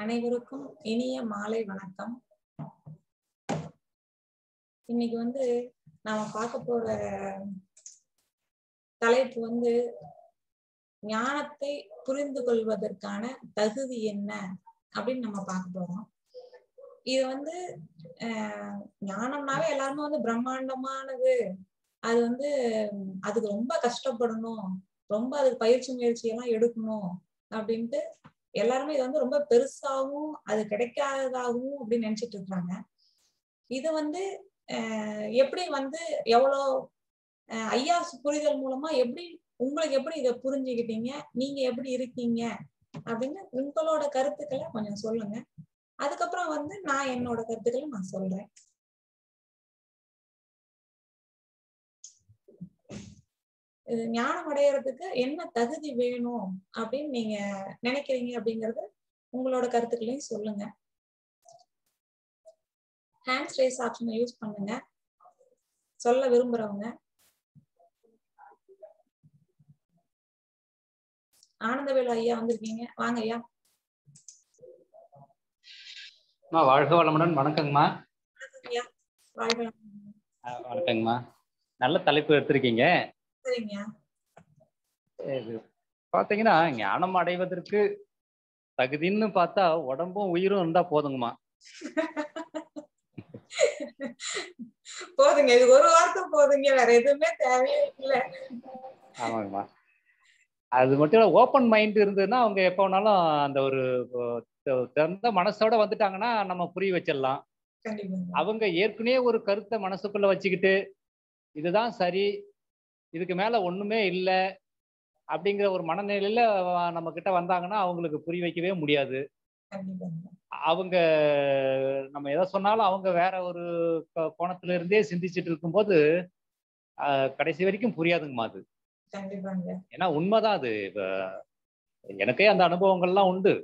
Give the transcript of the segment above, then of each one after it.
அனைவருக்கும் இனிய மாலை வணக்கம். இன்னைக்கு வந்து நாம பார்க்க போற தலைப்பு வந்து ஞானத்தை புரிந்து கொள்வதற்கான தகுதி என்ன அப்படின்னு நம்ம பார்க்க போறோம். இது வந்து ஆஹ் ஞானம்னாவே எல்லாருமே வந்து பிரம்மாண்டமானது. அது வந்து அதுக்கு ரொம்ப கஷ்டப்படணும். ரொம்ப அதுக்கு பயிற்சி முயற்சி எல்லாம் எடுக்கணும் அப்படின்ட்டு எல்லாருமே இது வந்து ரொம்ப பெருசாகவும் அது கிடைக்காததாகவும் அப்படின்னு நினைச்சிட்டு இருக்காங்க. இது வந்து எப்படி வந்து எவ்வளோ ஐயா புரிதல் மூலமா எப்படி உங்களுக்கு எப்படி இதை புரிஞ்சுக்கிட்டீங்க? நீங்க எப்படி இருக்கீங்க? அப்படின்னு உங்களோட கருத்துக்களை கொஞ்சம் சொல்லுங்க. அதுக்கப்புறம் வந்து நான் என்னோட கருத்துக்களை நான் சொல்றேன். ஞானம் அடையறதுக்கு என்ன தகுதி வேணும் அப்படின்னு நீங்க நினைக்கிறீங்க அப்படிங்கறது உங்களோட கருத்துக்களையும் சொல்லுங்க. ஹேண்ட்ஸ் ரேஸ் ஆப்ஷனை யூஸ் பண்ணுங்க. சொல்ல விரும்புறவங்க. ஆனந்தவேலு ஐயா வந்திருக்கீங்க. வாங்க ஐயா. வாழ்க வளமுடன். வணக்கங்கம்மா. வணக்கங்கம்மா. நல்ல தலைப்பு எடுத்திருக்கீங்க. சரிங்க. பாத்தீங்கன்னா ஞானம் அடைவதற்கு தகுதின்னு பார்த்தா உடம்பும் உயிரும் இருந்தா போதுங்கம்மா. போதுங்க. இது ஒரு வார்த்தை போதுங்க. வேற எதுவுமே தேவையே இல்லை. ஆமாங்கம்மா. அது மட்டும் இல்ல ஓப்பன் மைண்ட் இருந்ததுன்னா அவங்க எப்போ வேணாலும் அந்த ஒரு திறந்த மனசோட வந்துட்டாங்கன்னா நம்ம புரிய வச்சிடலாம். அவங்க ஏற்கனவே ஒரு கருத்தை மனசுக்குள்ள வச்சுக்கிட்டு இதுதான் சரி இதுக்கு மேல ஒண்ணுமே இல்லை அப்படிங்கிற ஒரு மனநிலையில நம்ம கிட்ட வந்தாங்கன்னா அவங்களுக்கு புரிய வைக்கவே முடியாது. அவங்க நம்ம எதை சொன்னாலும் அவங்க வேற ஒரு கோணத்துல இருந்தே சிந்திச்சுட்டு இருக்கும்போது கடைசி வரைக்கும் புரியாதுங்கம்மா அது. ஏன்னா உண்மைதான் அது. இப்ப எனக்கே அந்த அனுபவங்கள்லாம் உண்டு.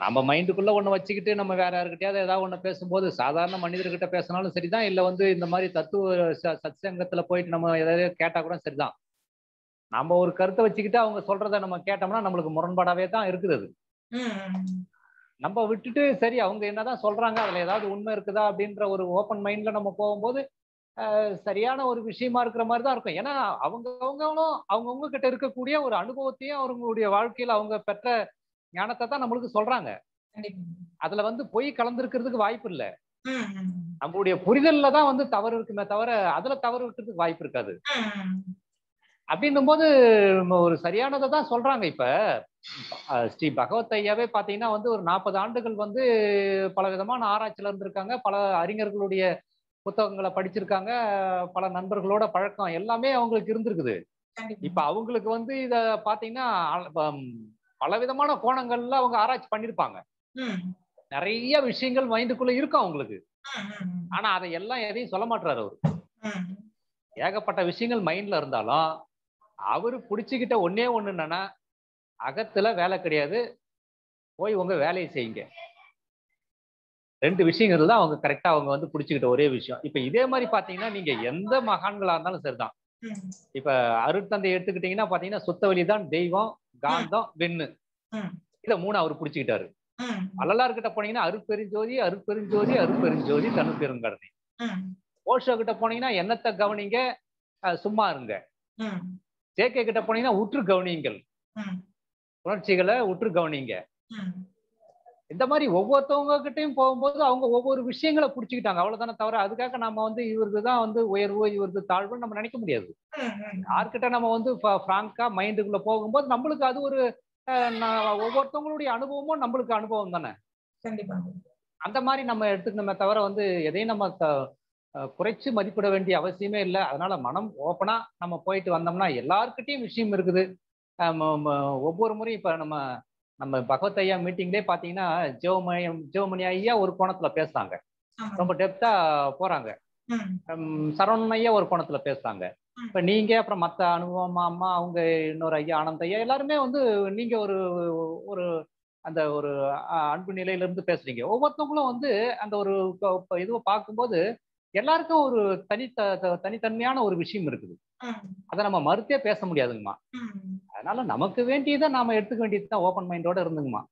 நம்ம மைண்டுக்குள்ள ஒண்ணு வச்சுக்கிட்டு நம்ம வேற யாருக்கிட்டயாவது ஏதாவது ஒண்ணு பேசும்போது சாதாரண மனிதர்கிட்ட பேசினாலும் சரிதான். இல்ல வந்து இந்த மாதிரி தத்துவ சத்சங்கத்துல போயிட்டு நம்ம ஏதாவது கேட்டா கூட சரிதான். நம்ம ஒரு கருத்தை வச்சுக்கிட்டு அவங்க சொல்றத நம்ம கேட்டோம்னா நம்மளுக்கு முரண்பாடாவே தான் இருக்குது நம்ம விட்டுட்டு சரி அவங்க என்னதான் சொல்றாங்க அதுல ஏதாவது உண்மை இருக்குதா அப்படின்ற ஒரு ஓப்பன் மைண்ட்ல நம்ம போகும்போது சரியான ஒரு விஷயமா இருக்கிற மாதிரி தான் இருக்கும். ஏன்னா அவங்க அவங்களும் அவங்கவுங்க கிட்ட இருக்கக்கூடிய ஒரு அனுபவத்தையும் அவங்களுடைய வாழ்க்கையில அவங்க பெற்ற ஞானத்தை தான் நம்மளுக்கு சொல்றாங்க. அதுல வந்து பொய் கலந்துருக்கிறதுக்கு வாய்ப்பு இல்லை. நம்மளுடைய புரிதல்ல தான் வந்து தவறு இருக்குமே தவிர அதுல தவறு விட்டுறதுக்கு வாய்ப்பு இருக்காது. அப்படின்னும் போது ஒரு சரியானதை தான் சொல்றாங்க இப்ப. ஸ்ரீ பகவத் ஐயாவே பாத்தீங்கன்னா வந்து ஒரு நாற்பது ஆண்டுகள் வந்து பல விதமான ஆராய்ச்சியில இருந்திருக்காங்க. பல அறிஞர்களுடைய புத்தகங்களை படிச்சிருக்காங்க. பல நண்பர்களோட பழக்கம் எல்லாமே அவங்களுக்கு இருந்திருக்குது. இப்ப அவங்களுக்கு வந்து இத பாத்தீங்கன்னா அல- பம், பல விதமான கோணங்கள்ல அவங்க ஆராய்ச்சி பண்ணிருப்பாங்க. நிறைய விஷயங்கள் மைண்டுக்குள்ள இருக்கும் அவங்களுக்கு. ஆனா அதை எல்லாம் எதையும் சொல்ல மாட்டாரு அவரு. ஏகப்பட்ட விஷயங்கள் மைண்ட்ல இருந்தாலும் அவரு பிடிச்சுக்கிட்ட ஒன்னே ஒண்ணு என்னன்னா அகத்துல வேலை கிடையாது. போய் உங்க வேலையை செய்யுங்க. ரெண்டு விஷயங்கள் தான் அவங்க கரெக்டா அவங்க வந்து பிடிச்சுக்கிட்ட ஒரே விஷயம். இப்ப இதே மாதிரி பாத்தீங்கன்னா நீங்க எந்த மகான்களா இருந்தாலும் சரிதான். இப்ப அருட்தந்தை எடுத்துக்கிட்டீங்கன்னா பாத்தீங்கன்னா சுத்தவழி தான் தெய்வம். காந்தம் வெண்ணு. இத மூணு அவர் பிடிச்சுக்கிட்டாரு. வள்ளலார் கிட்ட போனீங்கன்னா அருட்பெருஞ்சோதி அருட்பெருஞ்சோதி அருட்பெருஞ்சோதி தனு பெருங்கடனை ஓஷோ கிட்ட போனீங்கன்னா என்னத்தை கவனிங்க? சும்மா இருங்க. ஜேகே கிட்ட போனீங்கன்னா உற்று கவனியுங்கள் உம் உணர்ச்சிகளை உற்று கவனிங்க. இந்த மாதிரி ஒவ்வொருத்தவங்க கிட்டயும் போகும்போது அவங்க ஒவ்வொரு விஷயங்களை புடிச்சுக்கிட்டாங்க. அவ்வளவுதானே தவிர அதுக்காக நம்ம வந்து இவருக்கு தான் வந்து உயர்வு இவருக்கு தாழ்வுன்னு நம்ம நினைக்க முடியாது. யார்கிட்ட நம்ம வந்து ஃப்ராங்கா மைண்டுக்குள்ள போகும்போது நம்மளுக்கு அது ஒரு ஒவ்வொருத்தவங்களுடைய அனுபவமும் நம்மளுக்கு அனுபவம் தானே? கண்டிப்பா. அந்த மாதிரி நம்ம எடுத்துக்கணுமே தவிர வந்து எதையும் நம்ம குறைச்சு மதிப்பிட வேண்டிய அவசியமே இல்லை. அதனால மனம் ஓப்பனா நம்ம போயிட்டு வந்தோம்னா எல்லாருக்கிட்டையும் விஷயம் இருக்குது. ஒவ்வொரு முறையும் இப்ப நம்ம நம்ம பகவத் ஐயா மீட்டிங்லேயே பார்த்தீங்கன்னா ஜெவமணி ஜெவமணி ஐயா ஒரு கோணத்துல பேசுறாங்க. ரொம்ப டெப்தா போறாங்க. சரவணன் ஐயா ஒரு கோணத்துல பேசுறாங்க. இப்ப நீங்க அப்புறம் மத்த அனுபவமா அம்மா அவங்க இன்னொரு ஐயா ஆனந்த் ஐயா எல்லாருமே வந்து நீங்க ஒரு ஒரு அந்த ஒரு அன்பு நிலையில இருந்து பேசுறீங்க. ஒவ்வொருத்தவங்களும் வந்து அந்த ஒரு இதுவை பார்க்கும்போது எல்லாருக்கும் ஒரு தனித்த தனித்தன்மையான ஒரு விஷயம் இருக்குது. அதை நம்ம மறுத்தே பேச முடியாதுங்கம்மா. அதனால நமக்கு வேண்டியதை நாம எடுத்துக்க வேண்டியது தான் ஓப்பன் மைண்டோட இருந்துங்கம்மா.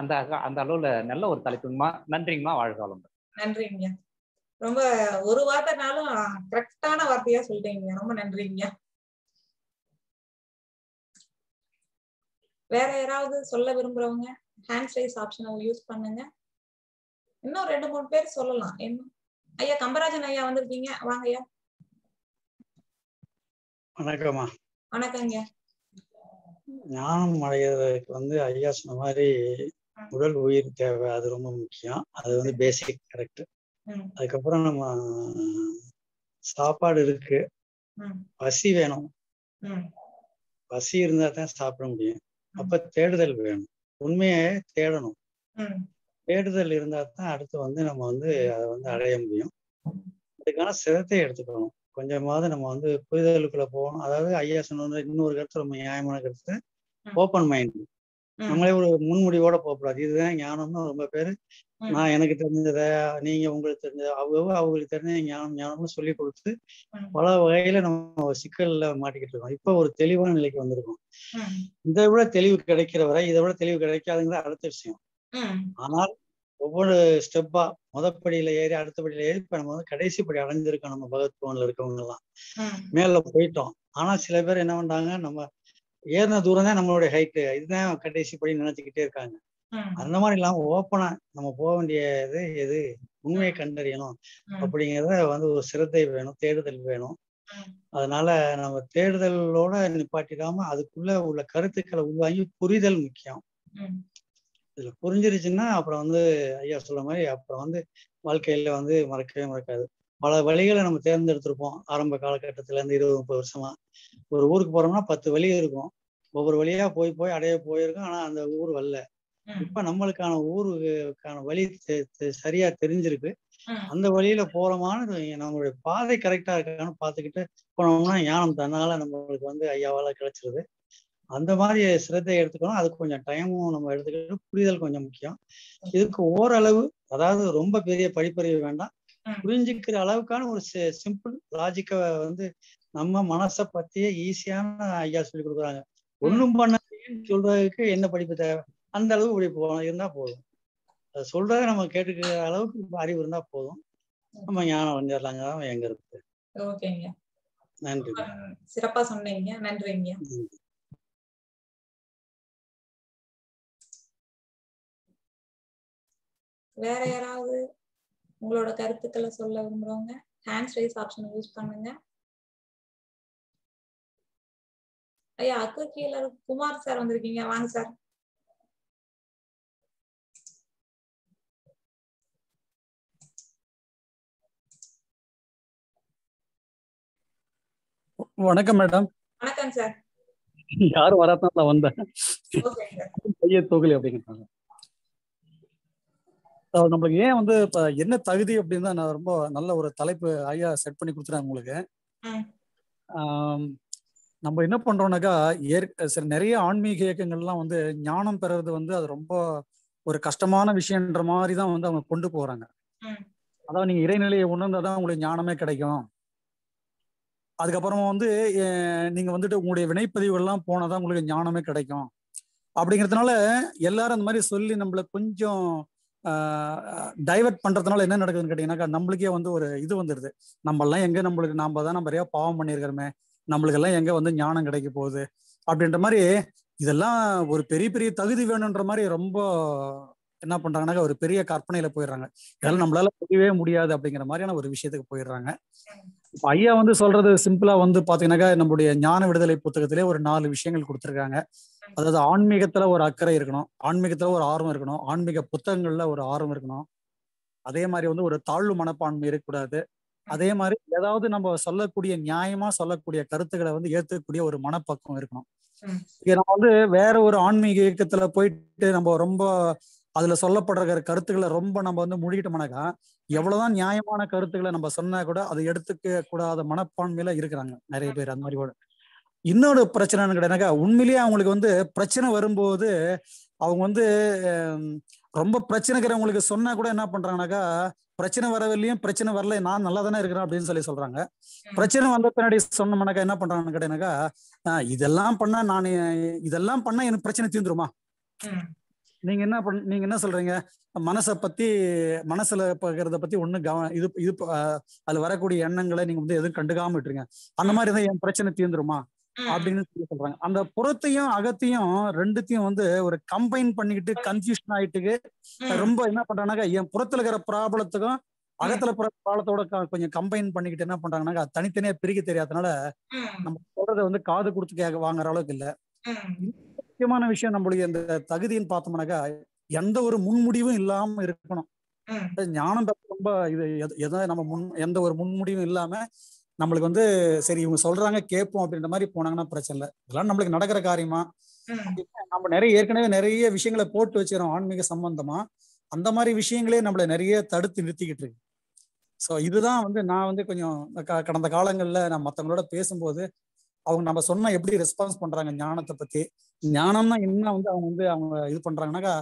அந்த அந்த அளவுல நல்ல ஒரு தலைப்புங்கம்மா. நன்றிங்கம்மா. வாழ்க நன்றிங்க. ரொம்ப ஒரு வார்த்தைனாலும் கரெக்டான வார்த்தையா சொல்லிட்டீங்க ரொம்ப நன்றிங்க. வேற யாராவது சொல்ல விரும்புறவங்க? ஹேண்ட் ரைஸ் ஆப்ஷனை யூஸ் பண்ணுங்க. இன்னும் ரெண்டு மூணு பேர் சொல்லலாம். என்ன? ஐயா கம்பராஜன் ஐயா வந்திருக்கீங்க. வாங்க ஐயா. வணக்கம்மா. வணக்கங்க ஞானம் அடைகிறதுக்கு வந்து ஐயா சொன்ன மாதிரி உடல் உயிர் தேவை அது ரொம்ப முக்கியம். அது வந்து பேசிக் கரெக்ட் அதுக்கப்புறம் நம்ம சாப்பாடு இருக்கு. பசி வேணும். பசி இருந்தா தான் சாப்பிட முடியும். அப்ப தேடுதல் வேணும். உண்மையை தேடணும். ம் தேடுதல் இருந்தா தான் அடுத்து வந்து நம்ம வந்து அதை வந்து அடைய முடியும். அதுக்கான சிரத்தை எடுத்துக்கணும். கொஞ்சமாவது நம்ம வந்து புரிதலுக்குள்ள போகணும். அதாவது ஐயா சொன்ன இன்னொரு கருத்து ரொம்ப நியாயமான கருத்து. ஓப்பன் மைண்ட் நம்மளே ஒரு முன்முடிவோட போகக்கூடாது. இதுதான் ஞானம்னு ரொம்ப பேரு. நான் எனக்கு தெரிஞ்சதை நீங்க உங்களுக்கு தெரிஞ்ச அவங்க அவங்களுக்கு தெரிஞ்ச ஞானம் ஞானம்னு சொல்லி கொடுத்து. பல வகையில நம்ம சிக்கல்ல மாட்டிக்கிட்டு இருக்கோம். இப்போ ஒரு தெளிவான நிலைக்கு வந்திருக்கோம். இதை விட தெளிவு கிடைக்கிற வரை இதை விட தெளிவு கிடைக்காதுங்கிறது அடுத்த விஷயம். ஆனால் ஒவ்வொரு ஸ்டெப்பா முதப்படியில ஏறி அடுத்த படியில ஏறி இப்ப நம்ம வந்து கடைசி படி அடைஞ்சிருக்கோம் நம்ம பகவத்பவன்ல இருக்கவங்க எல்லாம் மேல போயிட்டோம். ஆனா சில பேர் என்ன பண்றாங்க நம்ம ஏறின தூரம் தான் நம்மளுடைய ஹைட்டு இதுதான் கடைசி படி நினைச்சுக்கிட்டே இருக்காங்க. அந்த மாதிரி இல்லாம ஓப்பனா நம்ம போக வேண்டியது எது? உண்மையை கண்டறியணும். அப்படிங்கிறத வந்து ஒரு சிரத்தை வேணும் தேடுதல் வேணும். அதனால நம்ம தேடுதலோட நிப்பாட்டிடாம அதுக்குள்ள உள்ள கருத்துக்களை உள்வாங்கி புரிதல் முக்கியம். இதுல புரிஞ்சிருச்சுன்னா அப்புறம் வந்து ஐயா சொல்ற மாதிரி அப்புறம் வந்து வாழ்க்கையில வந்து மறக்கவே மறக்காது. பல வழிகளை நம்ம தேர்ந்தெடுத்திருப்போம். ஆரம்ப காலகட்டத்துல இருந்து இருபது முப்பது வருஷமா. ஒரு ஊருக்கு போறோம்னா பத்து வழி இருக்கும். ஒவ்வொரு வழியா போய் போய் அடைய போயிருக்கோம். ஆனா அந்த ஊர் வரல. இப்ப நம்மளுக்கான ஊருக்கான வழி சரியா தெரிஞ்சிருக்கு. அந்த வழியில போறோமான்னு நம்மளுடைய பாதை கரெக்டா இருக்கான்னு பார்த்துக்கிட்டு போனோம்னா ஞானம் தன்னால நம்மளுக்கு வந்து ஐயாவால கிடைச்சிருது. அந்த மாதிரி சிரத்தை எடுத்துக்கணும். அதுக்கு கொஞ்சம் டைமும் நம்ம எடுத்துக்கிட்டு புரிதல் கொஞ்சம் முக்கியம். இதுக்கு ஓரளவு அதாவது ரொம்ப பெரிய படிப்பறிவு வேண்டாம். புரிஞ்சுக்கிற அளவுக்கான ஒரு சிம்பிள் லாஜிக்க வந்து நம்ம மனசை பத்தியே ஈஸியான ஐயா சொல்லி கொடுக்குறாங்க. ஒண்ணும் பண்ணாதீங்கன்னு சொல்றதுக்கு என்ன படிப்பு தேவை? அந்த அளவுக்கு இப்படி போகணும் இருந்தா போதும். அதை சொல்றதை நம்ம கேட்டுக்கிற அளவுக்கு அறிவு இருந்தா போதும். நம்ம ஞானம் வந்துடலாங்க எங்க இருக்கு. ஓகேங்க. நன்றி சிறப்பா சொன்னீங்க. நன்றிங்க. வேற யாராவது உங்களோட கருத்துக்களை சொல்ல விரும்புறவங்க ஹேண்ட்ஸ் ரைஸ் ஆப்ஷன் யூஸ் பண்ணுங்க. ஐயா அக்கு கீழ குமார் சார் வந்திருக்கீங்க. வாங்க சார் வணக்கம் மேடம் வணக்கம் சார் யாரும் வராதான் வந்தேன். பையன் தொகுலி அப்படிங்கிறாங்க. நம்மளுக்கு ஏன் வந்து இப்ப என்ன தகுதி அப்படின்னு தான் நான் ரொம்ப நல்ல ஒரு தலைப்பு ஐயா செட் பண்ணி கொடுத்துறாங்க உங்களுக்கு. நம்ம என்ன பண்றோம்னாக்கா ஏற் சரி நிறைய ஆன்மீக இயக்கங்கள்லாம் வந்து ஞானம் பெறது வந்து அது ரொம்ப ஒரு கஷ்டமான விஷயன்ற மாதிரி தான் வந்து அவங்க கொண்டு போறாங்க. அதாவது நீங்க இறைநிலையை உணர்ந்தாதான் உங்களுக்கு ஞானமே கிடைக்கும். அதுக்கப்புறமா வந்து நீங்க வந்துட்டு உங்களுடைய வினைப்பதிவுகள்லாம் போனாதான் உங்களுக்கு ஞானமே கிடைக்கும். அப்படிங்கிறதுனால எல்லாரும் அந்த மாதிரி சொல்லி நம்மள கொஞ்சம் டைவர்ட் பண்றதுனால என்ன நடக்குதுன்னு கேட்டீங்கன்னாக்கா நம்மளுக்கே வந்து ஒரு இது வந்துடுது நம்மளாம் எங்க நம்மளுக்கு நாம தான் நம்ம நிறைய பாவம் பண்ணியிருக்கிறோமே நம்மளுக்கு எல்லாம் எங்க வந்து ஞானம் கிடைக்க போகுது அப்படின்ற மாதிரி இதெல்லாம் ஒரு பெரிய பெரிய தகுதி வேணுன்ற மாதிரி ரொம்ப என்ன பண்றாங்கன்னாக்கா ஒரு பெரிய கற்பனையில போயிடுறாங்க. இதெல்லாம் நம்மளால முடியவே முடியாது அப்படிங்கிற மாதிரியான ஒரு விஷயத்துக்கு போயிடுறாங்க. இப்ப ஐயா வந்து சொல்றது சிம்பிளா வந்து பாத்தீங்கன்னாக்கா நம்முடைய ஞான விடுதலை புத்தகத்திலே ஒரு நாலு விஷயங்கள் கொடுத்துருக்காங்க. அதாவது ஆன்மீகத்துல ஒரு அக்கறை இருக்கணும் ஆன்மீகத்துல ஒரு ஆர்வம் இருக்கணும் ஆன்மீக புத்தகங்கள்ல ஒரு ஆர்வம் இருக்கணும். அதே மாதிரி வந்து ஒரு தாழ்வு மனப்பான்மை இருக்கக்கூடாது. அதே மாதிரி ஏதாவது நம்ம சொல்லக்கூடிய நியாயமா சொல்லக்கூடிய கருத்துக்களை வந்து ஏத்துக்கக்கூடிய ஒரு மனப்பக்குவம் இருக்கணும். இங்க நம்ம வந்து வேற ஒரு ஆன்மீக இயக்கத்துல போயிட்டு நம்ம ரொம்ப அதுல சொல்லப்படுற கருத்துக்களை ரொம்ப நம்ம வந்து முழுகிட்டோம்னாக்கா எவ்வளவுதான் நியாயமான கருத்துக்களை நம்ம சொன்னா கூட அதை எடுத்துக்க கூடாத மனப்பான்மையில இருக்கிறாங்க நிறைய பேர் அந்த மாதிரி கூட. இன்னொரு பிரச்சனைன்னு கேட்டாக்கா உண்மையிலேயே அவங்களுக்கு வந்து பிரச்சனை வரும்போது அவங்க வந்து ரொம்ப பிரச்சனைக்கிறவங்களுக்கு சொன்னா கூட என்ன பண்றாங்கனாக்கா பிரச்சனை வரவில்லையும் பிரச்சனை வரல நான் நல்லா தானே இருக்கிறேன் அப்படின்னு சொல்லி சொல்றாங்க. பிரச்சனை வந்த பின்னாடி சொன்னோம்னாக்கா என்ன பண்றாங்கன்னு கேட்டீங்கன்னாக்கா "ஆஹ், இதெல்லாம் பண்ணா நான் இதெல்லாம் பண்ணா எனக்கு பிரச்சனை தீர்ந்துருமா ம். நீங்க என்ன பண் நீங்க என்ன சொல்றீங்க? மனசை பத்தி மனசுல இருக்கிறத பத்தி ஒண்ணு கவ இது இது அதுல வரக்கூடிய எண்ணங்களை நீங்க வந்து எதுவும் கண்டுக்காம விட்டுருங்க. அந்த மாதிரி தான் என் பிரச்சனை தீர்ந்துருமா? அப்படின்னு சொல்லி சொல்றாங்க. அந்த புறத்தையும் அகத்தையும் ரெண்டுத்தையும் வந்து ஒரு கம்பைன் பண்ணிக்கிட்டு கன்ஃபியூஷன் ஆயிட்டு ரொம்ப என்ன பண்றாங்கன்னாக்கா என் புறத்துல இருக்கிற ப்ராப்ளத்துக்கும் அகத்துல ப்ராப்ளத்தோட கொஞ்சம் கம்பைன் பண்ணிக்கிட்டு என்ன பண்றாங்கன்னாக்கா தனித்தனியா பிரிக்க தெரியாதனால நம்ம சொல்றதை வந்து காது கொடுத்து வாங்குற அளவுக்கு இல்ல. முக்கியமான விஷயம் நம்மளுடைய இந்த தகுதின்னு பார்த்தோம்னாக்கா எந்த ஒரு முன்முடிவும் இல்லாம இருக்கணும். ஞானம் ரொம்ப இது எத- எதை நம்ம முன் எந்த ஒரு முன்முடிவும் இல்லாம நம்மளுக்கு வந்து சரி இவங்க சொல்றாங்க கேட்போம் அப்படின்ற மாதிரி போனாங்கன்னா பிரச்சனை இல்லை. இதெல்லாம் நம்மளுக்கு நடக்கிற காரியமா. நம்ம நிறைய ஏற்கனவே நிறைய விஷயங்களை போட்டு வச்சிரோம் ஆன்மீக சம்பந்தமா. அந்த மாதிரி விஷயங்களே நம்மள நிறைய தடுத்து நிறுத்திக்கிட்டு இருக்கு. ஸோ இதுதான் வந்து நான் வந்து கொஞ்சம் கடந்த காலங்கள்ல நான் மற்றவங்களோட பேசும்போது அவங்க நம்ம சொன்னா எப்படி ரெஸ்பான்ஸ் பண்றாங்க ஞானத்தை பத்தி ஞானம்னா என்ன வந்து அவங்க வந்து அவங்க இது பண்றாங்கன்னாக்கா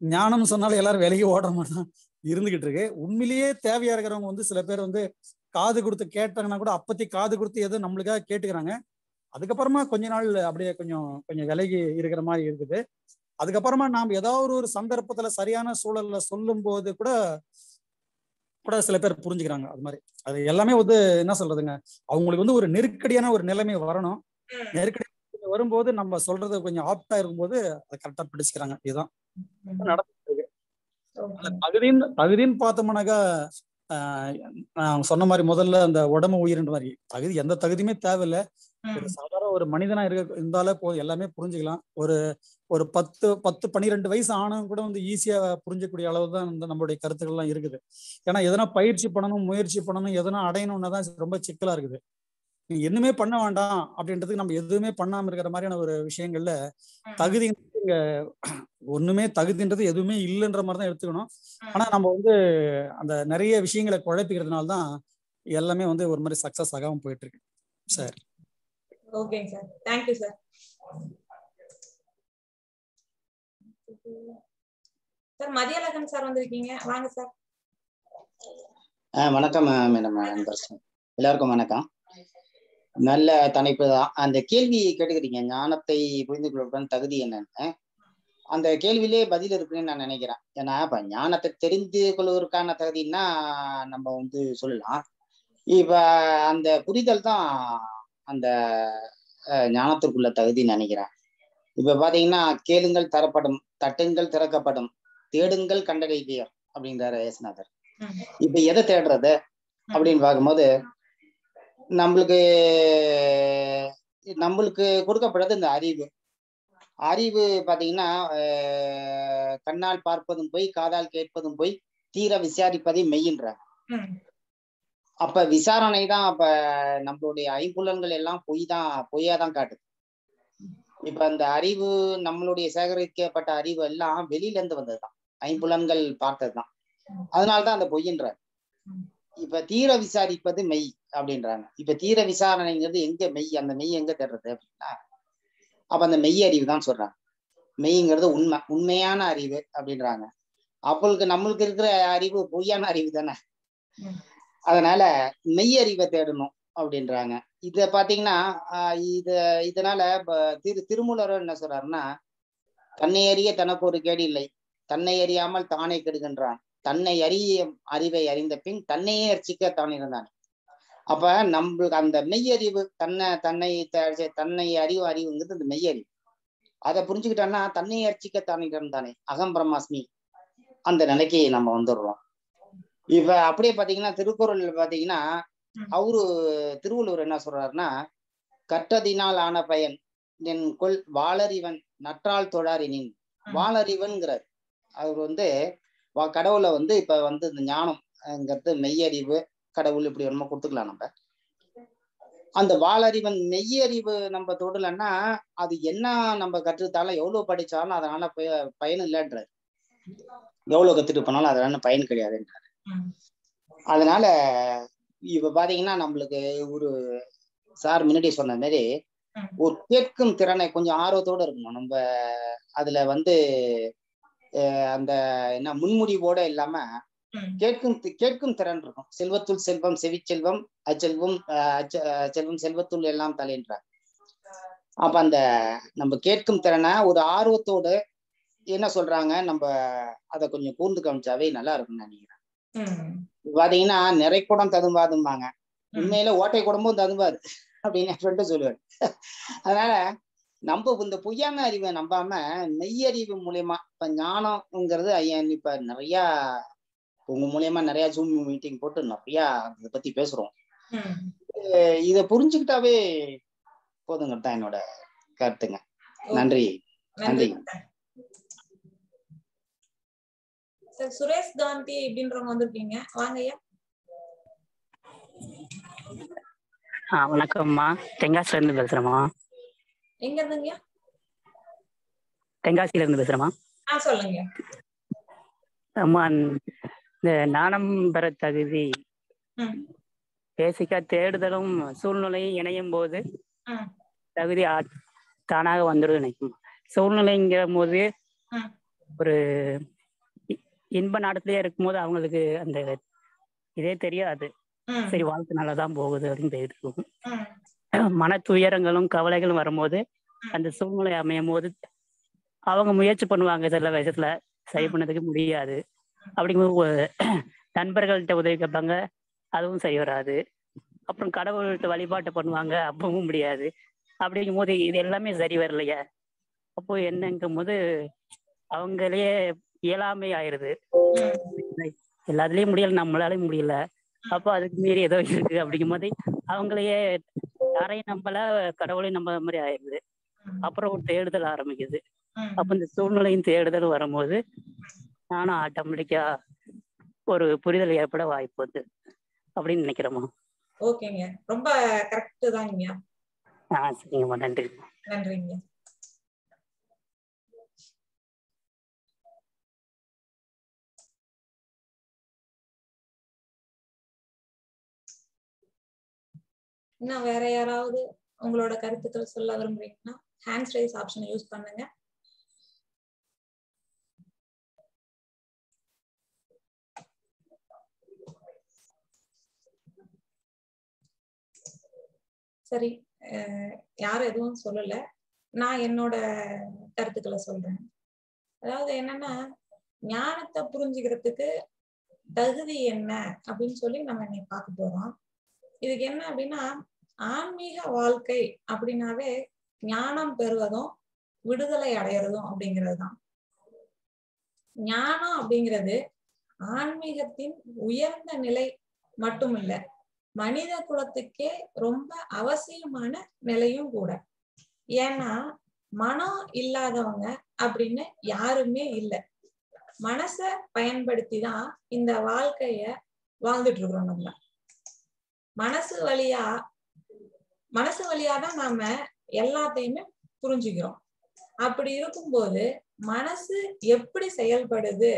ஞானம் சொன்னாலும் எல்லாரும் விலகி ஓடுற மாதிரி தான் இருந்துகிட்டு இருக்கு. உண்மையிலேயே தேவையா இருக்கிறவங்க வந்து சில பேர் வந்து காது கொடுத்து கேட்டாங்கன்னா கூட அப்பத்தி காது கொடுத்து எதுவும் நம்மளுக்காக கேட்டுக்கிறாங்க. அதுக்கப்புறமா கொஞ்ச நாள் அப்படியே கொஞ்சம் கொஞ்சம் விலகி இருக்கிற மாதிரி இருக்குது. அதுக்கப்புறமா நாம் ஏதாவது ஒரு சந்தர்ப்பத்துல சரியான சூழல்ல சொல்லும் போது கூட கூட சில பேர் புரிஞ்சுக்கிறாங்க அது மாதிரி. அது எல்லாமே வந்து என்ன சொல்றதுங்க அவங்களுக்கு வந்து ஒரு நெருக்கடியான ஒரு நிலைமை வரணும். நெருக்கடி வரும்போது நம்ம சொல்றது கொஞ்சம் ஆப்டா இருக்கும்போது அதை கரெக்டா பிடிச்சுக்கிறாங்க. இதுதான். அந்த தகுதின்னு தகுதின்னு பார்த்தோம்னாக்கா நான் சொன்ன மாதிரி முதல்ல அந்த உடம்பு உயிர்ன்ற மாதிரி. தகுதி எந்த தகுதியுமே தேவையில்லை. ஒரு சாதாரண ஒரு மனிதனா இருக்க இருந்தாலே போதும். எல்லாமே புரிஞ்சுக்கலாம். ஒரு ஒரு பத்து பத்து பன்னிரெண்டு வயசு ஆனவங்க கூட வந்து ஈஸியா புரிஞ்சக்கூடிய அளவு தான் இந்த நம்மளுடைய கருத்துக்கள்லாம் இருக்குது. ஏன்னா எதனா பயிற்சி பண்ணணும் முயற்சி பண்ணணும் எதனா அடையணும்னா தான் ரொம்ப சிக்கலா இருக்குது. நீ எதுவுமே பண்ண வேண்டாம் அப்படின்றதுக்கு நம்ம எதுவுமே பண்ணாம இருக்கிற மாதிரியான ஒரு விஷயங்கள்ல தகுதி இங்க ஒண்ணுமே தகுதின்றது எதுவுமே இல்லைன்ற மாதிரி தான் எடுத்துக்கணும். ஆனா நம்ம வந்து அந்த நிறைய விஷயங்களை குழப்பிக்கிறதுனால தான் எல்லாமே வந்து ஒரு மாதிரி சக்சஸ் ஆகாம போயிட்டு இருக்கு சரி ஓகேங்க sir thank you sir sir Mathiyazhagan sir வந்திருக்கீங்க. வாங்க சார் வணக்கம் மேடம் எல்லாருக்கும் வணக்கம். நல்ல தலைப்பு தான். அந்த கேள்வி கேட்டுக்கிறீங்க. ஞானத்தை புரிந்து கொள்வதன் தகுதி என்னன்னு. அந்த கேள்வியிலே பதில் இருக்குன்னு நான் நினைக்கிறேன். ஏன்னா இப்ப ஞானத்தை தெரிந்து கொள்வதற்கான தகுதின்னா நம்ம வந்து சொல்லலாம். இப்ப அந்த புரிதல் தான் அந்த ஞானத்திற்குள்ள தகுதின்னு நினைக்கிறேன். இப்ப பாத்தீங்கன்னா கேளுங்கள் தரப்படும் தட்டுங்கள் திறக்கப்படும் தேடுங்கள் கண்டடைவீர் அப்படின்றாரு ஏசுநாதர் இப்ப எதை தேடுறது? அப்படின்னு பார்க்கும்போது நம்மளுக்கு நம்மளுக்கு கொடுக்கப்படுறது இந்த அறிவு. அறிவு பாத்தீங்கன்னா கண்ணால் பார்ப்பதும் போய் காதால் கேட்பதும் போய் தீர விசாரிப்பதை மெய்யின்றாங்க ம், அப்ப விசாரணை தான் அப்ப நம்மளுடைய ஐம்புலன்கள் எல்லாம் பொய் தான் பொய்யா தான் காட்டுது. இப்ப அந்த அறிவு நம்மளுடைய சேகரிக்கப்பட்ட அறிவு எல்லாம் வெளியில இருந்து வந்ததுதான். ஐம்புலன்கள் பார்த்ததுதான். அதனாலதான் அந்த பொய்யின்றாங்க இப்ப தீர விசாரிப்பது மெய் அப்படின்றாங்க. இப்ப தீர விசாரணைங்கிறது எங்க மெய் அந்த மெய் எங்க தேடுறது அப்படின்னா அப்ப அந்த மெய் அறிவு தான் சொல்றாங்க. மெய்ங்கிறது உண்மை உண்மையான அறிவு அப்படின்றாங்க. அப்பளுக்கு நம்மளுக்கு இருக்கிற அறிவு பொய்யான அறிவு தானே. அதனால மெய் அறிவை தேடணும் அப்படின்றாங்க. இத பாத்தீங்கன்னா இத இதனால திரு திருமூலர் என்ன சொல்றாருன்னா தன்னை அறிய தனக்கு ஒரு கேடு இல்லை. தன்னை அறியாமல் தானே கெடுகின்றான். தன்னை அறிய அறிவை அறிந்த பின் தன்னையே அர்ச்சிக்க தான் இருந்தான் அப்ப நம்மளுக்கு அந்த மெய்யறிவு தன்னை தன்னை தன்னை அறிவு அறிவுங்கிறது அந்த மெய்யறிவு. அதை புரிஞ்சுக்கிட்டோம்னா தன்னை அர்ச்சிக்க தான். இருந்தானே அகம் பிரம்மாஸ்மி. அந்த நிலைக்கு நம்ம வந்துடுறோம். இப்ப அப்படியே பாத்தீங்கன்னா திருக்குறள் பாத்தீங்கன்னா. அவரு திருவள்ளுவர் என்ன சொல்றாருன்னா கற்றதினால் ஆன பயன் என் கொள் வாளறிவன் நற்றால் தொழாரினின். வாளறிவன்கிறார் அவர் வந்து கடவுளை வந்து இப்ப வந்து இந்த ஞானம்ங்கிறது மெய்யறிவு கடவுள் இப்படி நம்ம கொடுத்துக்கலாம் நம்ம. அந்த வாளறிவன் மெய்யறிவு நம்ம தொடலன்னா அது என்ன நம்ம கற்றுத்தாலும் எவ்வளவு படிச்சாலும் அதனால பய- பயன் இல்லைன்றாரு. எவ்வளவு கத்துட்டு போனாலும் அதனால பயன் கிடையாதுன்றாரு. அதனால இப்ப பாத்தீங்கன்னா நம்மளுக்கு ஒரு சார் முன்னாடி சொன்ன மாதிரி ஒரு கேட்கும் திறனை கொஞ்சம் ஆர்வத்தோட இருக்கணும். நம்ம அதுல வந்து அந்த என்ன முன்முடிவோட இல்லாம கேட்கும் கேட்கும் திறன் இருக்கும். செல்வத்துள் செல்வம் செவிச்செல்வம் அச்செல்வம் செல்வம் செல்வத்துள் எல்லாம் தலைன்றார் அப்ப அந்த நம்ம கேட்கும் திறனை ஒரு ஆர்வத்தோடு என்ன சொல்றாங்க? நம்ம அதை கொஞ்சம் கூர்ந்து கவனிச்சாவே நல்லா இருக்கும்னு நினைக்கிறேன். பாத்தீங்கன்னா நிறை குடம் ததும்பாதும்பாங்க. உண்மையில ஓட்டை குடமும் ததும்பாது. அப்படின்னு என் ஃப்ரெண்டு சொல்லுவாரு. அதனால நம்ம இந்த பொய்யான அறிவை நம்பாம மெய்யறிவு மூலியமா இப்ப ஞானம்ங்கிறது ஐயா இப்ப நிறைய உங்க மூலியமா நிறைய ஜூம் மீட்டிங் போட்டு நிறைய இதை பத்தி பேசுறோம். இதை புரிஞ்சுக்கிட்டாவே போதுங்க தான் என்னோட கருத்துங்க. நன்றி. நன்றி. நன்றி. சார் சுரேஷ் காந்தி அப்படின்றவங்க வந்திருக்கீங்க. வாங்க ஐயா. வணக்கம்மா. தென்காசில இருந்து பேசுறேம்மா. எங்க இருந்துங்கய்யா தென்காசில இருந்து பேசுறேம்மா. ஆ சொல்லுங்க. அம்மா இந்த நாணம் பெற தகுதி. பேசிக்கா தேடுதலும் சூழ்நிலையும் இணையும் போது தகுதி தானாக வந்துடும் நினைக்கும். சூழ்நிலைங்கிற போது. ஒரு இன்ப நாடத்திலே இருக்கும்போது அவங்களுக்கு அந்த இதே தெரியாது. சரி வாழ்க்கை நல்லா தான் போகுது அப்படின்னு போயிட்டு இருக்கும். மன துயரங்களும் கவலைகளும் வரும்போது அந்த சூழ்நிலை அமையும் போது அவங்க முயற்சி பண்ணுவாங்க சில விஷயத்துல சரி பண்ணதுக்கு முடியாது. அப்படிங்கும்போது நண்பர்கள்ட்ட உதவி கேட்பாங்க அதுவும் சரி வராது. அப்புறம் கடவுள்கிட்ட வழிபாட்டை பண்ணுவாங்க அப்பவும் முடியாது. அப்படிங்கும் போது இது எல்லாமே சரி வரலையே. அப்போ என்னங்கும் போது அவங்களே இயலாமை ஆயிருது. எல்லாத்துலயும் முடியல நம்மளாலையும் முடியல. அப்போ அதுக்கு மீறி ஏதோ இருக்கு அப்படிங்கும் போது அவங்களையே யாரையும் நம்பல கடவுளையும் நம்ப மாதிரி ஆயிடுது அப்புறம் ஒரு தேடுதல் ஆரம்பிக்குது. அப்ப இந்த சூழ்நிலையும் தேடுதல் வரும்போது நானும் ஆட்டோமேட்டிக்கா ஒரு புரிதல் ஏற்பட வாய்ப்பு வந்து அப்படின்னு நினைக்கிறேம்மா. ஓகேங்க. ரொம்ப கரெக்ட் தாங்கய்யா ஆ சரிங்கம்மா. நன்றி நன்றிங்க. இன்னும் வேற யாராவது உங்களோட கருத்துக்கள் சொல்ல விரும்புறீங்கன்னா ஹேண்ட்ஸ் ரைஸ் ஆப்ஷனை யூஸ் பண்ணுங்க. சரி யாரும் எதுவும் சொல்லல. நான் என்னோட கருத்துக்களை சொல்றேன். அதாவது என்னன்னா ஞானத்தை புரிஞ்சுக்கிறதுக்கு தகுதி என்ன அப்படின்னு சொல்லி நம்ம இன்னைக்கு பார்க்க போறோம். இதுக்கு என்ன அப்படின்னா ஆன்மீக வாழ்க்கை அப்படின்னாவே ஞானம் பெறுவதும் விடுதலை அடையிறதும் அப்படிங்கிறது தான் ஞானம் அப்படிங்கிறது ஆன்மீகத்தின் உயர்ந்த நிலை மட்டும் இல்ல மனித குலத்துக்கே ரொம்ப அவசியமான நிலையும் கூட. ஏன்னா மனம் இல்லாதவங்க அப்படின்னு யாருமே இல்லை. மனச பயன்படுத்தி தான் இந்த வாழ்க்கைய வாழ்ந்துட்டு இருக்கிறோம் நம்ம. மனசு வழியா மனசு வழியா தான் நாம எல்லாத்தையுமே புரிஞ்சுக்கிறோம். அப்படி இருக்கும்போது மனசு எப்படி செயல்படுது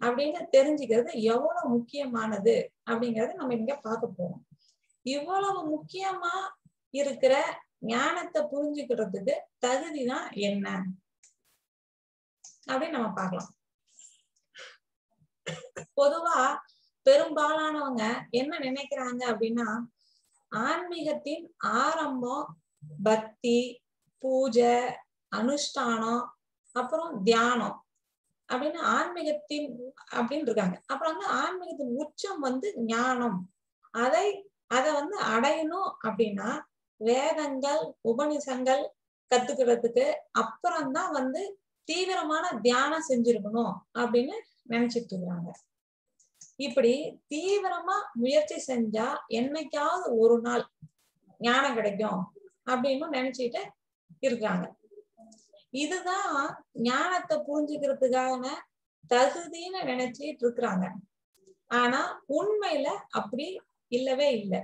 அப்படின்னு தெரிஞ்சுக்கிறது எவ்வளவு முக்கியமானது அப்படிங்கறத நம்ம இங்க பார்க்க போறோம். இவ்வளவு முக்கியமா இருக்கிற ஞானத்தை புரிஞ்சுக்கிறதுக்கு தகுதி தான் என்ன? அப்படின்னு நம்ம பார்க்கலாம். பொதுவா பெரும்பாலானவங்க என்ன நினைக்கிறாங்க அப்படின்னா ஆன்மீகத்தின் ஆரம்பம் பக்தி பூஜை அனுஷ்டானம் அப்புறம் தியானம் அப்படின்னு ஆன்மீகத்தின் அப்படின்னு இருக்காங்க. அப்புறம் வந்து ஆன்மீகத்தின் உச்சம் வந்து ஞானம். அதை அதை வந்து அடையணும் அப்படின்னா வேதங்கள் உபநிஷங்கள் கத்துக்கிறதுக்கு அப்புறம்தான் வந்து தீவிரமான தியானம் செஞ்சிருக்கணும் அப்படின்னு நினைச்சிட்டு இருக்கிறாங்க. இப்படி தீவிரமா முயற்சி செஞ்சா என்னைக்காவது ஒரு நாள் ஞானம் கிடைக்கும் அப்படின்னு நினைச்சிட்டு இருக்காங்க இதுதான் ஞானத்தை புரிஞ்சுக்கிறதுக்கான தகுதின்னு நினைச்சிட்டு இருக்கிறாங்க. ஆனா உண்மையில அப்படி இல்லவே இல்லை.